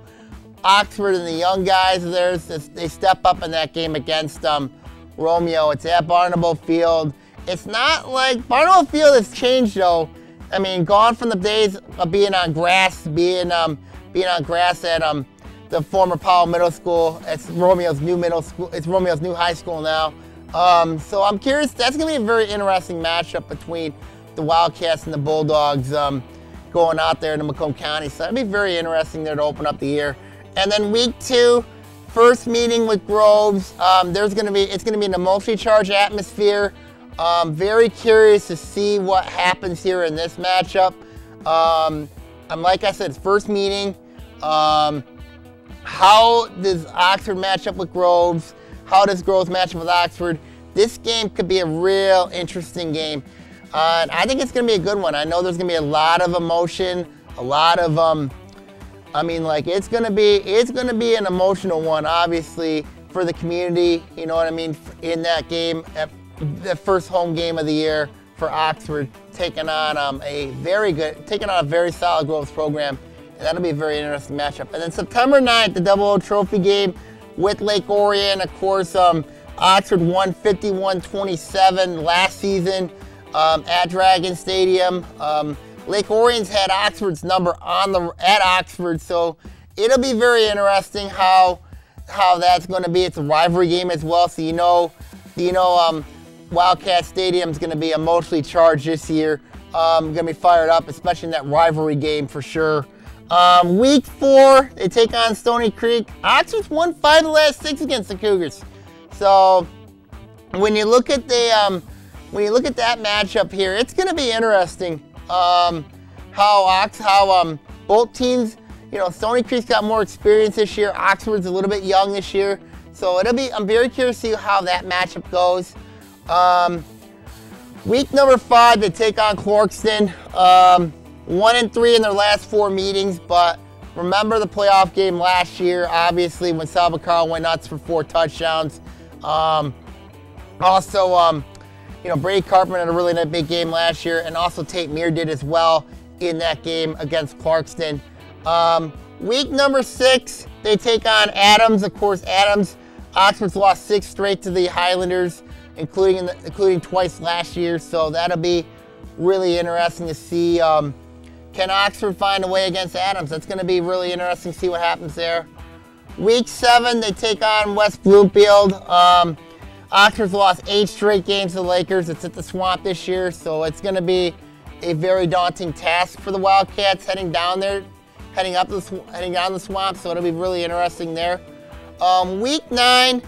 S2: Oxford and the young guys of theirs, they step up in that game against um, Romeo. It's at Barnable Field. It's not like Barnwell Field has changed though. I mean, gone from the days of being on grass, being um, being on grass at um, the former Powell Middle School. It's Romeo's new middle school. It's Romeo's new high school now. Um, so I'm curious. That's going to be a very interesting matchup between the Wildcats and the Bulldogs um, going out there to Macomb County. So that'd be very interesting there to open up the year. And then week two, first meeting with Groves. Um, there's going to be it's going to be an emotionally charged atmosphere. Um, very curious to see what happens here in this matchup. Um, and like I said, first meeting. Um, how does Oxford match up with Groves? How does Groves match up with Oxford? This game could be a real interesting game. Uh, and I think it's going to be a good one. I know there's going to be a lot of emotion, a lot of um, I mean, like it's gonna be it's gonna be an emotional one, obviously for the community. You know what I mean? In that game, the first home game of the year for Oxford, taking on um, a very good, taking on a very solid Groves program And that'll be a very interesting matchup. And then September 9th, the Double O Trophy game with Lake Orion. Of course, um, Oxford won 51-27 last season um, at Dragon Stadium. Um, Lake Orion's had Oxford's number on the at Oxford, so it'll be very interesting how how that's going to be. It's a rivalry game as well, so you know, you know, Wildcat Stadium's going to be emotionally charged this year. Um, going to be fired up, especially in that rivalry game for sure. Um, week four, they take on Stony Creek. Oxford's won five of the last six against the Cougars. So when you look at the um, when you look at that matchup here, it's going to be interesting. Um, how Ox, how um, both teams, you know, Stony Creek's got more experience this year. Oxford's a little bit young this year, so it'll be. I'm very curious to see how that matchup goes. Um, week number five, they take on Clarkston. Um, one and three in their last four meetings, but remember the playoff game last year, obviously, when Salvacarl went nuts for four touchdowns. Um, also, um, you know, Brady Carpenter had a really nice big game last year, and also Tate Myre did as well in that game against Clarkston. Um, week number six, they take on Adams. Of course, Adams, Oxford's lost six straight to the Highlanders, including the, including twice last year. So that'll be really interesting to see. Um, can Oxford find a way against Adams? That's going to be really interesting to see what happens there. Week seven, they take on West Bloomfield. Um, Oxford's lost eight straight games to the Lakers. It's at the Swamp this year, so it's going to be a very daunting task for the Wildcats heading down there, heading up the heading down the Swamp. So it'll be really interesting there. Um, week nine,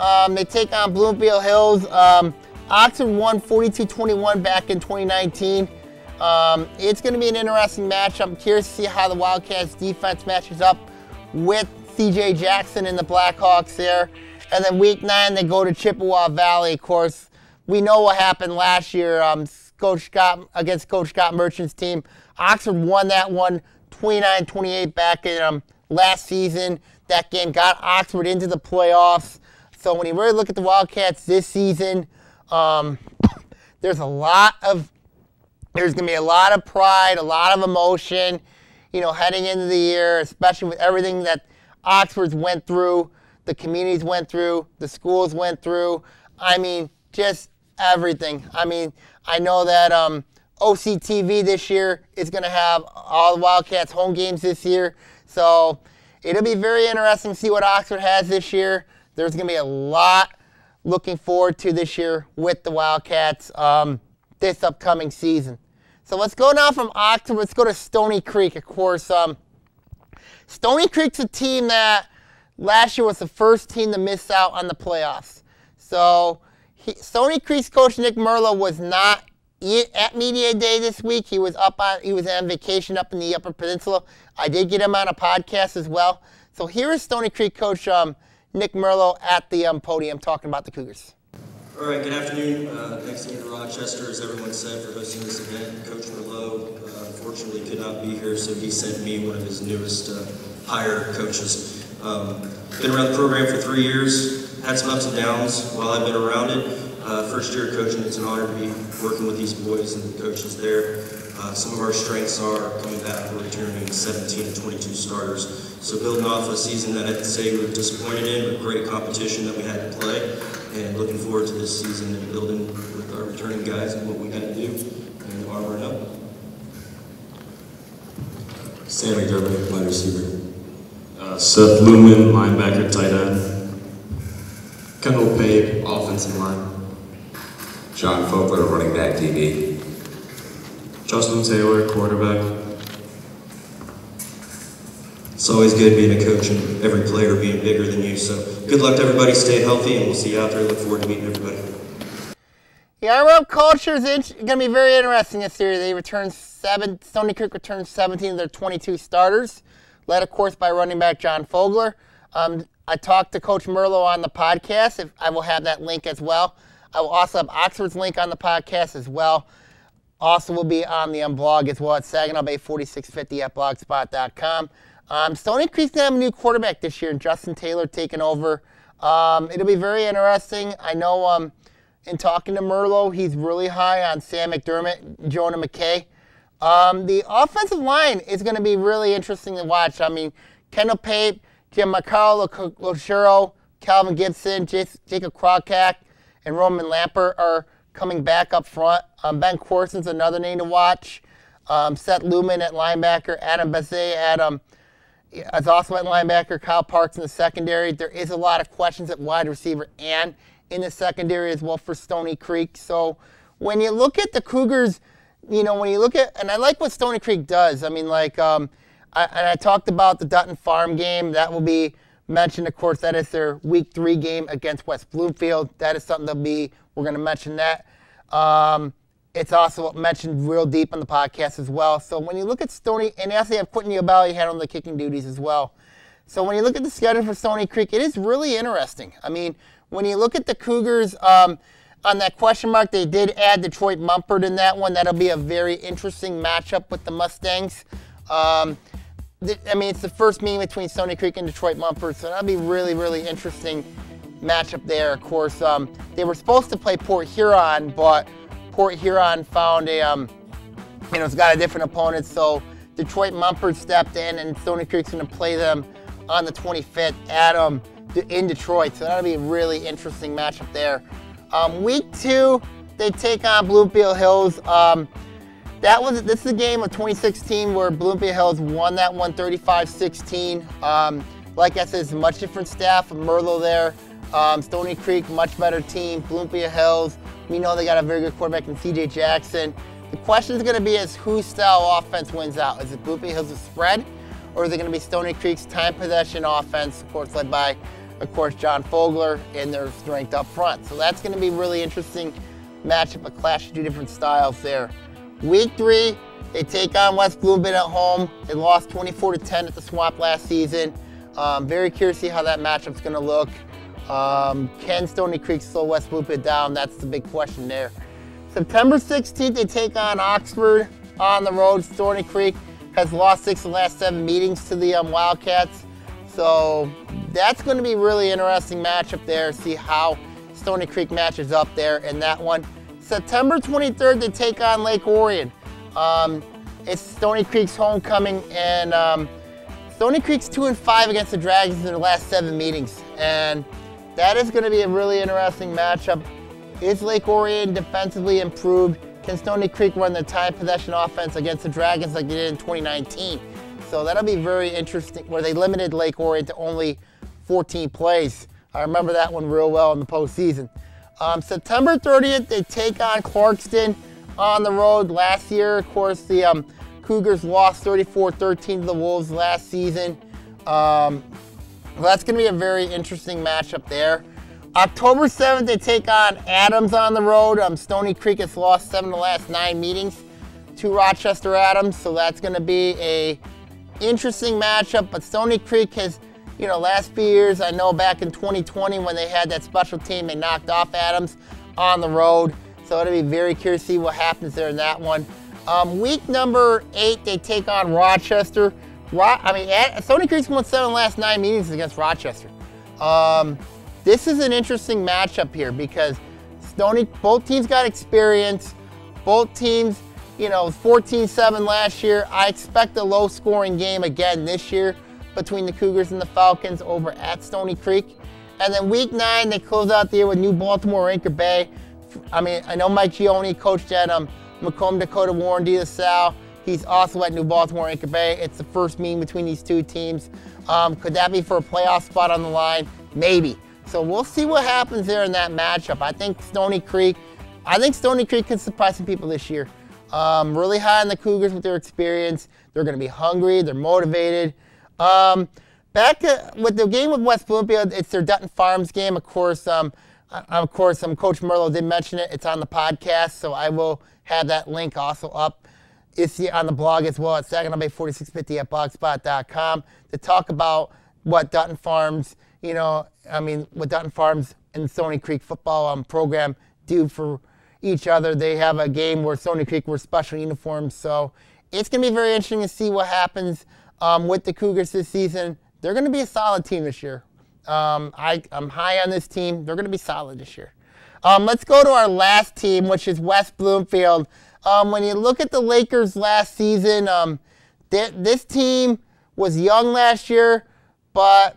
S2: um, they take on Bloomfield Hills. Um, Oxford won 42-21 back in 2019. Um, it's going to be an interesting match. I'm curious to see how the Wildcats defense matches up with CJ Jackson and the Blackhawks there. And then week nine, they go to Chippewa Valley. Of course, we know what happened last year um, Coach Scott, against Coach Scott Merchant's team. Oxford won that one 29-28 back in um, last season. That game got Oxford into the playoffs. So when you really look at the Wildcats this season, um, there's a lot of there's going to be a lot of pride, a lot of emotion, you know, heading into the year, especially with everything that Oxford's went through, the communities went through, the schools went through. I mean, just everything. I mean, I know that um, OCTV this year is going to have all the Wildcats home games this year. So it'll be very interesting to see what Oxford has this year. There's going to be a lot looking forward to this year with the Wildcats um, this upcoming season. So let's go now from Oxford. Let's go to Stony Creek. Of course, um, Stony Creek's a team that last year was the first team to miss out on the playoffs. So he, Stony Creek's coach Nick Merlo was not at media day this week. He was up on he was on vacation up in the Upper Peninsula. I did get him on a podcast as well. So here is Stony Creek coach um, Nick Merlo at the um, podium talking about the Cougars.
S19: All right, good afternoon. Uh, thanks again to Rochester, as everyone said, for hosting this event. Coach Merlo, uh, unfortunately could not be here, so he sent me one of his newest uh, hire coaches. Um, been around the program for three years, had some ups and downs while I've been around it. Uh, first year coaching, it's an honor to be working with these boys and the coaches there. Uh, some of our strengths are coming back, we're returning 17 to 22 starters. So building off a season that I'd say we were disappointed in, but great competition that we had to play and looking forward to this season and building with our returning guys and what we got to do and armoring up.
S6: Sam McDermott, wide receiver. Uh, Seth Lumen, linebacker, tight end. Kendall Pape, offensive line.
S20: John Fogler, running back, DB.
S6: Justin Taylor, quarterback.
S19: It's always good being a coach and every player being bigger than you. So good luck to everybody. Stay healthy, and we'll see you out there. Look forward to meeting everybody.
S2: The Arab culture is going to be very interesting this year. They return seven. Stony Creek returns 17 of their 22 starters, led of course by running back John Fogler. Um, I talked to Coach Merlo on the podcast. If I will have that link as well. I will also have Oxford's link on the podcast as well. Also will be on the blog as well at Saginaw Bay 4650 at blogspot.com. Um, Stony Creek's gonna have a new quarterback this year, and Justin Taylor taking over. Um, it'll be very interesting. I know um, in talking to Merlo, he's really high on Sam McDermott, Jonah McKay. Um, the offensive line is going to be really interesting to watch. I mean, Kendall Pape, Jim Giancarlo Lucero, Calvin Gibson, Jacob Krawczak, and Roman Lampert are coming back up front. Um, ben Corson's another name to watch. Um, Seth Lumen at linebacker, Adam Bazay Adam is also at linebacker, Kyle Parks in the secondary. There is a lot of questions at wide receiver and in the secondary as well for Stony Creek. So when you look at the Cougars, you know, when you look at, and I like what Stony Creek does. I mean, like, um, I, and I talked about the Dutton Farm game. That will be mentioned, of course. That is their week three game against West Bloomfield. That is something that'll be, we're going to mention that. Um, it's also mentioned real deep on the podcast as well. So when you look at Stony, and they also have Quentin had on the kicking duties as well. So when you look at the schedule for Stony Creek, it is really interesting. I mean, when you look at the Cougars um, on that question mark, they did add Detroit Mumford in that one. That'll be a very interesting matchup with the Mustangs. Um, I mean, it's the first meeting between Stony Creek and Detroit Mumford, so that'll be really, really interesting matchup there. Of course, um, they were supposed to play Port Huron, but Port Huron found a, um, you know, it's got a different opponent. So Detroit Mumford stepped in, and Stony Creek's going to play them on the 25th at um, in Detroit. So that'll be a really interesting matchup there. Um, week two, they take on Bloomfield Hills. Um, that was this is a game of 2016 where Bloomfield Hills won that one 35-16. Um, like I said, it's a much different staff. Of Merlo there. Um, Stony Creek, much better team. Bloomfield Hills, we know they got a very good quarterback in C.J. Jackson. The question is going to be is whose style offense wins out? Is it Bloomfield Hills' spread, or is it going to be Stony Creek's time possession offense, of course led by, of course, John Fogler, and their strength up front. So that's going to be really interesting matchup, a clash of two different styles there. Week three, they take on West Bloomfield at home. They lost 24 to 10 at the Swamp last season. Um, very curious to see how that matchup's going to look. Um, can Stony Creek slow West Bloomfield down? That's the big question there. September 16th, they take on Oxford on the road. Stony Creek has lost six of the last seven meetings to the um, Wildcats. So that's going to be really interesting matchup there. See how Stony Creek matches up there in that one. September 23rd, they take on Lake Orion. Um, it's Stony Creek's homecoming, and um, Stony Creek's two and five against the Dragons in their last seven meetings, and that is going to be a really interesting matchup. Is Lake Orion defensively improved? Can Stony Creek run the time possession offense against the Dragons like they did in 2019? So that'll be very interesting, where they limited Lake Orion to only 14 plays. I remember that one real well in the postseason. Um, September 30th, they take on Clarkston on the road. Last year, of course, the um, Cougars lost 34-13 to the Wolves last season. Um, well, that's going to be a very interesting matchup there. October 7th, they take on Adams on the road. Um, Stony Creek has lost seven of the last nine meetings to Rochester Adams, so that's going to be a interesting matchup. But Stony Creek has, you know, last few years, I know back in 2020 when they had that special team, they knocked off Adams on the road. So it'll be very curious to see what happens there in that one. Um, week number eight, they take on Rochester. I mean, Stony Creek's won seven last nine meetings against Rochester. Um, this is an interesting matchup here because Stony, both teams got experience. Both teams, you know, 14-7 last year. I expect a low-scoring game again this year between the Cougars and the Falcons over at Stony Creek. And then week nine, they close out the year with New Baltimore Anchor Bay. I mean, I know Mike Gioni coached at um, Macomb, Dakota, Warren De La Salle. He's also at New Baltimore Anchor Bay. It's the first meeting between these two teams. Um, could that be for a playoff spot on the line? Maybe. So we'll see what happens there in that matchup. I think Stony Creek, I think Stony Creek can surprise some people this year. Um, really high on the Cougars with their experience. They're going to be hungry. They're motivated. Um, back to, with the game with West Bloomfield, it's their Dutton Farms game. Of course, um, of course, um, Coach Merlo did mention it. It's on the podcast, so I will have that link also up it's on the blog as well at SaginawBay4650 at blogspot.com to talk about what Dutton Farms, you know, I mean, what Dutton Farms and Stony Creek football um, program do for each other. They have a game where Stony Creek wears special uniforms, so it's going to be very interesting to see what happens um, with the Cougars this season. They're going to be a solid team this year. Um, I, am high on this team. They're going to be solid this year. Um, let's go to our last team, which is West Bloomfield. Um, when you look at the Lakers last season, um, th- this team was young last year, but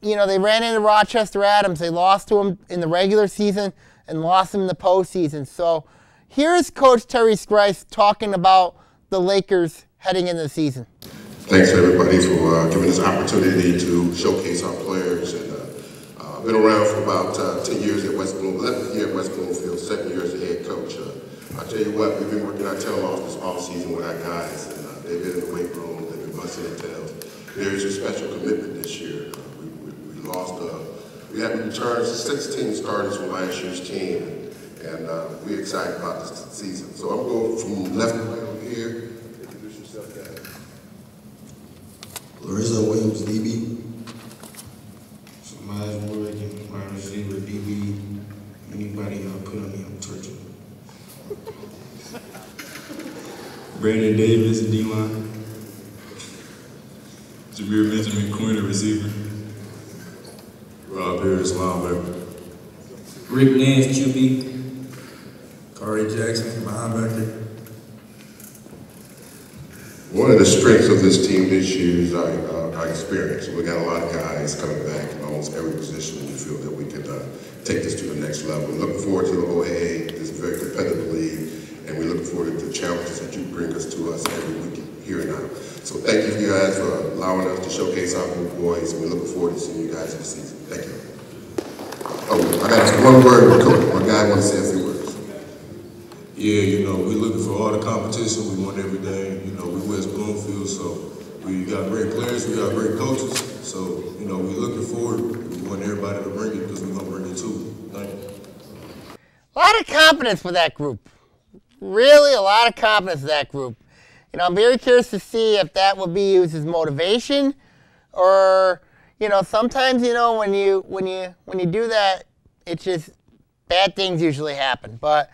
S2: you know they ran into Rochester Adams. They lost to him in the regular season and lost him in the postseason. So here's Coach Terry Grice talking about the Lakers heading into the season.
S15: Thanks everybody for uh, giving us opportunity to showcase our players. And uh, uh, been around for about uh, 10 years at West Bloom, 11th year at West Bloomfield, second year as head coach. Uh, I tell you what, we've been working our tail off this off season with our guys, and uh, they've been in the weight room, they've been busting their tails. There is a special commitment this year. Uh, we, we, we, lost, we had returned 16 starters from last year's team, and, and we're excited about this season. So I'm going from left to right over here. Introduce yourself, guys.
S14: Lorenzo Williams, DB. Semaj Morgan, wide receiver, DB. Anybody y'all put on me, I'm torturing.
S6: Brandon Davis, D-line. Jameer Benjamin, corner receiver.
S15: Rob Harris, linebacker.
S17: Rick Nance, QB.
S14: Corey Jackson, linebacker.
S15: One of the strengths of this team this year is our, uh, our experience. We got a lot of guys coming back in almost every position, and we feel that we can uh, take this to the next level. Looking forward to the OAA. It's a very competitive league, and we look forward to the challenges that you bring us to us every week here and now. So thank you, you guys, for allowing us to showcase our new boys, and we look forward to seeing you guys this season. Thank you. Oh, I got one word, Coach. My guy wants to say a few words.
S6: Yeah, you know, we're looking for all the competition. We want every day. You know, we West Bloomfield, so we got great players, we got great coaches. So, you know, we're looking forward. We want everybody to bring it because we're going to bring it too. Thank you.
S2: A lot of confidence for that group. Really, a lot of confidence with that group. Know, I'm very curious to see if that will be used as motivation or, you know, sometimes, you know, when you when you when you do that, it's just bad things usually happen. But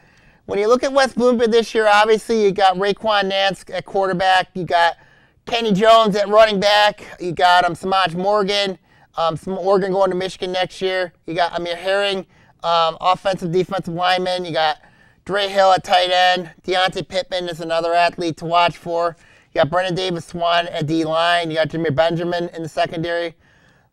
S2: when you look at West Bloomfield this year, obviously you got Raquan Nance at quarterback, you got Kenny Jones at running back, you got um, Semaj Morgan, um, some Oregon going to Michigan next year. You got Amir Herring, um, offensive defensive lineman. You got Dre Hill at tight end. Deontay Pittman is another athlete to watch for. You got Brendan Davis Swan at D line. You got Jameer Benjamin in the secondary.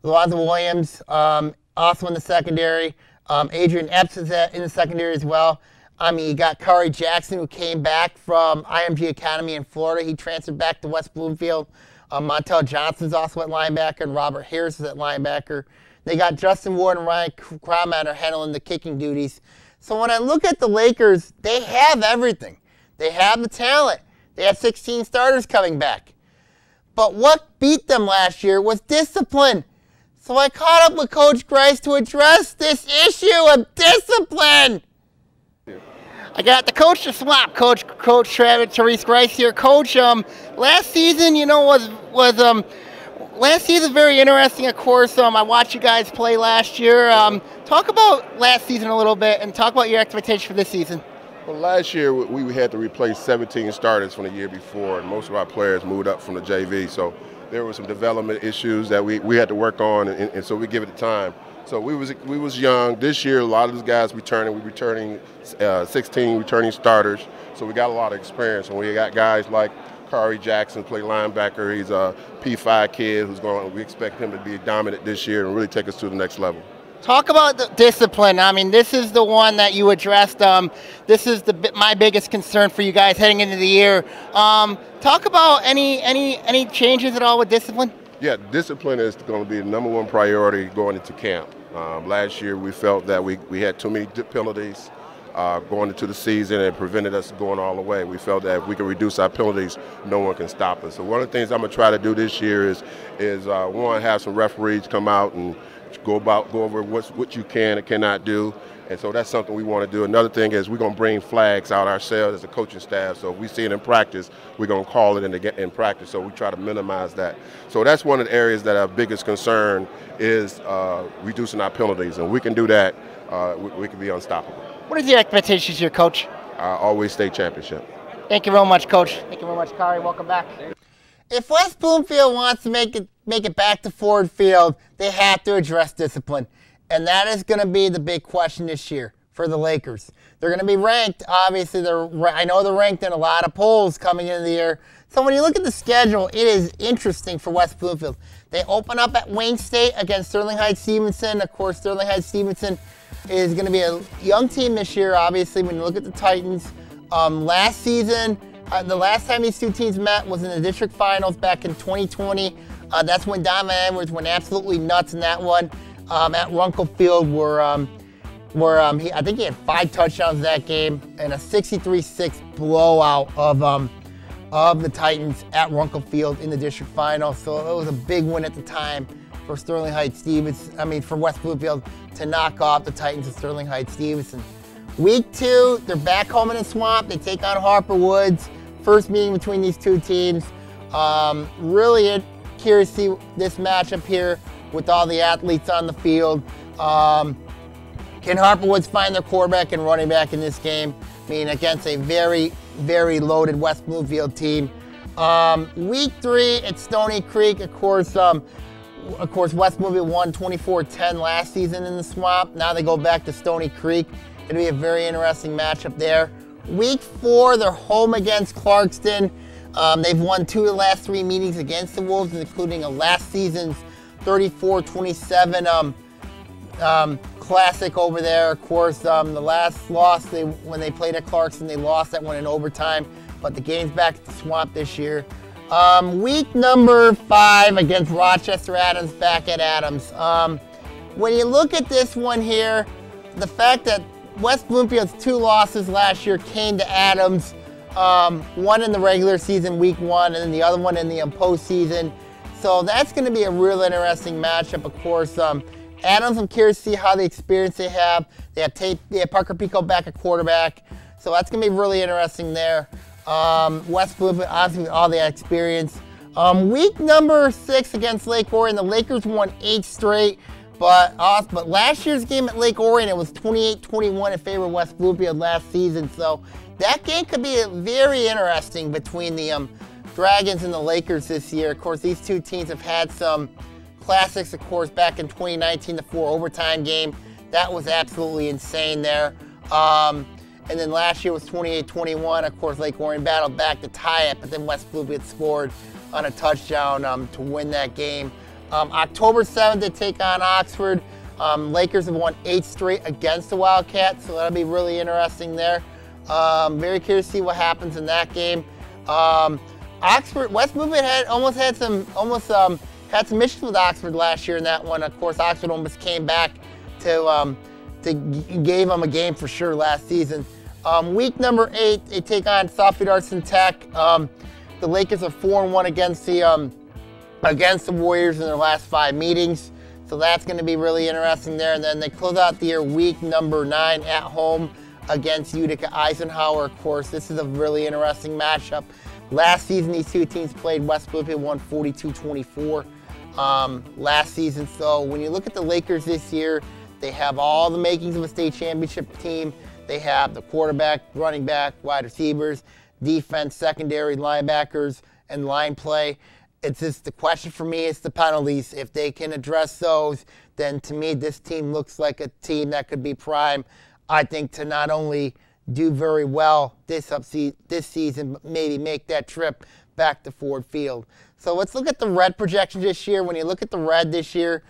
S2: Lonzo Williams um, also in the secondary. Um, Adrian Epps is at, in the secondary as well. I mean, you got Kari Jackson, who came back from IMG Academy in Florida. He transferred back to West Bloomfield. Um, Montel Johnson's also at linebacker, and Robert Harris is at linebacker. They got Justin Ward and Ryan Crowmatter handling the kicking duties. So when I look at the Lakers, they have everything. They have the talent. They have 16 starters coming back. But what beat them last year was discipline. So I caught up with Coach Grice to address this issue of discipline. I got the coach to swap, Coach Coach Travis Therese Grice here. Coach, um, last season, you know, was was um, last season very interesting. Of course, um, I watched you guys play last year. Um, talk about last season a little bit, and talk about your expectations for this season.
S15: Well, last year we had to replace 17 starters from the year before, and most of our players moved up from the JV. So there were some development issues that we, we had to work on, and, and so we give it the time. So we was we was young. This year, a lot of these guys returning. We're returning uh, 16 returning starters. So we got a lot of experience, and we got guys like Kari Jackson play linebacker. He's a P5 kid who's going. We expect him to be dominant this year and really take us to the next level.
S2: Talk about the discipline. I mean, this is the one that you addressed. Um, this is the my biggest concern for you guys heading into the year. Um, talk about any any any changes at all with discipline.
S15: Yeah, discipline is going to be the number one priority going into camp. Um, last year, we felt that we, we had too many penalties uh, going into the season and prevented us going all the way. We felt that if we could reduce our penalties, no one can stop us. So one of the things I'm going to try to do this year is, is uh, one, have some referees come out and go about go over what's, what you can and cannot do. And so that's something we want to do. Another thing is we're going to bring flags out ourselves as a coaching staff. So if we see it in practice, we're going to call it in, the, in practice. So we try to minimize that. So that's one of the areas that our biggest concern is uh, reducing our penalties. And we can do that. Uh, we, we, can be unstoppable.
S2: What is your expectations here, Coach?
S15: Uh, always state championship.
S2: Thank you very much, Coach. Thank you very much, Kari. Welcome back. If West Bloomfield wants to make it make it back to Ford Field, they have to address discipline. And that is going to be the big question this year. for the Lakers. They're going to be ranked. Obviously, they're I know they're ranked in a lot of polls coming into the year. So when you look at the schedule, it is interesting for West Bloomfield. They open up at Wayne State against Sterling Heights Stevenson. Of course, Sterling Heights Stevenson is going to be a young team this year. Obviously, when you look at the Titans, um, last season, uh, the last time these two teams met was in the district finals back in 2020. Uh, that's when Donovan Edwards went absolutely nuts in that one um, at Runkle Field, where um, where um, he, I think he had five touchdowns that game and a 63-6 blowout of um, of the Titans at Runkle Field in the district final. So it was a big win at the time for Sterling Heights Stevenson. I mean, for West Bloomfield to knock off the Titans of Sterling Heights Stevenson. Week two, they're back home in the swamp. They take on Harper Woods. First meeting between these two teams. Um, really curious to see this matchup here with all the athletes on the field. Um, can Harper Woods find their quarterback and running back in this game? I mean, against a very, very loaded West Bloomfield team. Um, week three at Stony Creek, of course, um, of course, West Bloomfield won 24-10 last season in the swamp. Now they go back to Stony Creek. It'll be a very interesting matchup there. Week four, they're home against Clarkston. Um, they've won two of the last three meetings against the Wolves, including a last season's 34-27 um, um, classic over there. Of course, um, the last loss they when they played at Clarkston, they lost that one in overtime. But the game's back at the Swamp this year. Um, week number five against Rochester Adams back at Adams. Um, when you look at this one here, the fact that West Bloomfield's two losses last year came to Adams, um, one in the regular season, week one, and then the other one in the postseason. So that's going to be a real interesting matchup, of course. Um, Adams, I'm curious to see how the experience they have. They have, tape, they have Parker Pico back at quarterback. So that's going to be really interesting there. Um, West Bloomfield, obviously, all the experience. Um, week number six against Lake Orion, the Lakers won eight straight. But uh, but last year's game at Lake Orion, it was 28-21 in favor of West Bloomfield last season. So that game could be very interesting between the um, Dragons and the Lakers this year. Of course, these two teams have had some classics, of course, back in 2019, the four overtime game. That was absolutely insane there. Um, and then last year was 28-21. Of course, Lake Orion battled back to tie it, but then West Bloomfield scored on a touchdown um, to win that game. Um, October 7th, they take on Oxford. Um, Lakers have won eight straight against the Wildcats, so that'll be really interesting there. Um, very curious to see what happens in that game. Um, Oxford, West Bloomfield had almost had some almost um, had some issues with Oxford last year in that one. Of course, Oxford almost came back to to gave them a game for sure last season. Um, week number eight, they take on Southfield Arts and Tech. Um, the Lakers are four and one against the um, against the Warriors in their last five meetings, so that's going to be really interesting there. And then they close out the year week number nine at home against Utica Eisenhower. Of course, this is a really interesting matchup. Last season, these two teams played. West Bloomfield won 42-24 um, last season. So when you look at the Lakers this year, they have all the makings of a state championship team. They have the quarterback, running back, wide receivers, defense, secondary, linebackers, and line play. It's just the question for me is the penalties. If they can address those, then to me this team looks like a team that could be prime. I think to not only do very well this up this season, but maybe make that trip back to Ford Field. So let's look at the red projections this year. When you look at the red this year,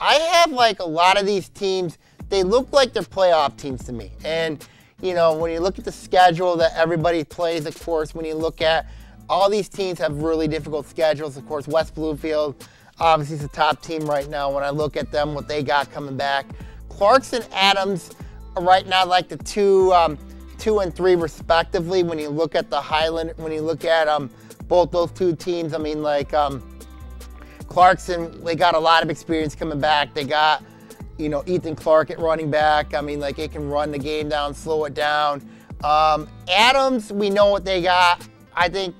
S2: I have like a lot of these teams they look like they're playoff teams to me. And, you know, when you look at the schedule that everybody plays, of course, when you look at all these teams have really difficult schedules. Of course, West Bloomfield obviously is the top team right now. When I look at them, what they got coming back, Clarkston Adams are right now like the two, um, two and three respectively. When you look at the Highland, when you look at um, both those two teams, I mean like um, Clarkston, they got a lot of experience coming back. They got you know, Ethan Clark at running back. I mean, like, it can run the game down, slow it down. Um, Adams, we know what they got. I think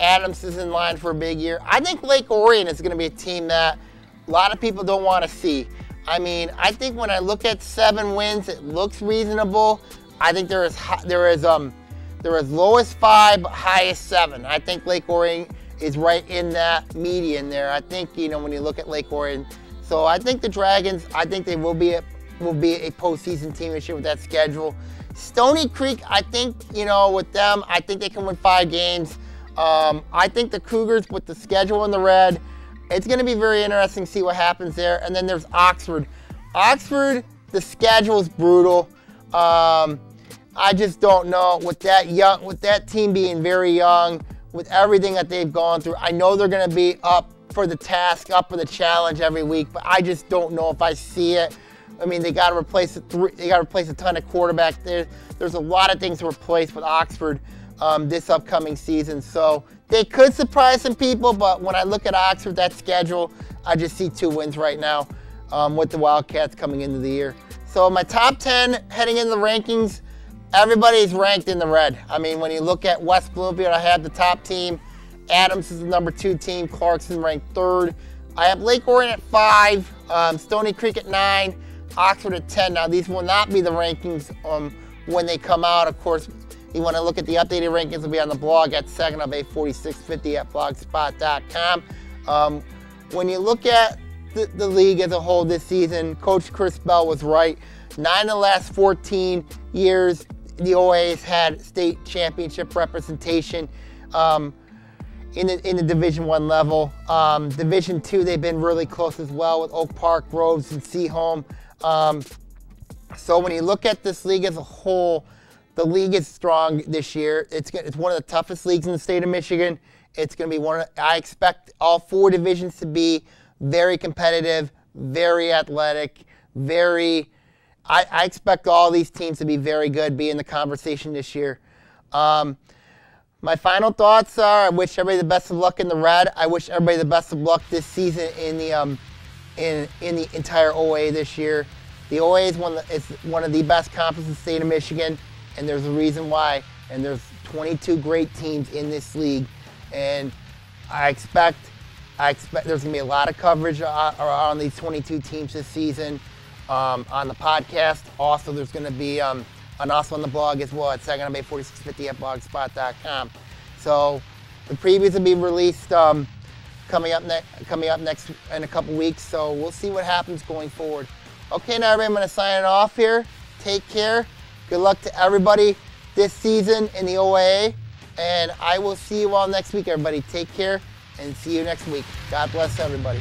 S2: Adams is in line for a big year. I think Lake Orion is going to be a team that a lot of people don't want to see. I mean, I think when I look at seven wins, it looks reasonable. I think there is there is um there is lowest five, highest seven. I think Lake Orion is right in that median there. I think you know when you look at Lake Orion, so I think the Dragons, I think they will be will be a postseason team this year with that schedule. Stony Creek, I think, you know, with them, I think they can win five games. Um, I think the Cougars, with the schedule in the red, it's going to be very interesting to see what happens there. And then there's Oxford. Oxford, the schedule is brutal. Um, I just don't know with that young, with that team being very young, with everything that they've gone through. I know they're going to be up for the task, up for the challenge every week, but I just don't know if I see it. I mean, they got to replace it. They got to replace a ton of quarterbacks. There, there's a lot of things to replace with Oxford um, this upcoming season. So they could surprise some people, but when I look at Oxford, that schedule, I just see two wins right now um, with the Wildcats coming into the year. So my top 10 heading into the rankings, everybody's ranked in the red. I mean, when you look at West Bloomfield, I have the top team. Adams is the number two team. Clarkston ranked third. I have Lake Orion at five, um, Stony Creek at nine, Oxford at 10. Now, these will not be the rankings um, when they come out. Of course, you want to look at the updated rankings, will be on the blog at second of A4650 at blogspot.com. Um, when you look at the, the, league as a whole this season, Coach Chris Bell was right. Nine of the last 14 years, the OA's had state championship representation. Um, in the, in the Division One level. Um, Division Two, they've been really close as well with Oak Park, Groves, and Seaholm. Um, so when you look at this league as a whole, the league is strong this year. It's it's one of the toughest leagues in the state of Michigan. It's going to be one. Of, I expect all four divisions to be very competitive, very athletic, very. I, I expect all these teams to be very good, be in the conversation this year. Um, my final thoughts are: I wish everybody the best of luck in the red. I wish everybody the best of luck this season in the um, in in the entire OA this year. The OA is one of the, is one of the best conferences in the state of Michigan and there's a reason why. And there's 22 great teams in this league, and I expect I expect there's gonna be a lot of coverage on these 22 teams this season um, on the podcast. Also, there's gonna be um, and also on the blog as well at second 4650 at blogspot.com. So the previews will be released um, coming up next coming up next in a couple weeks. So we'll see what happens going forward. Okay, now everybody, I'm gonna sign it off here. Take care. Good luck to everybody this season in the OAA. And I will see you all next week, everybody. Take care and see you next week. God bless everybody.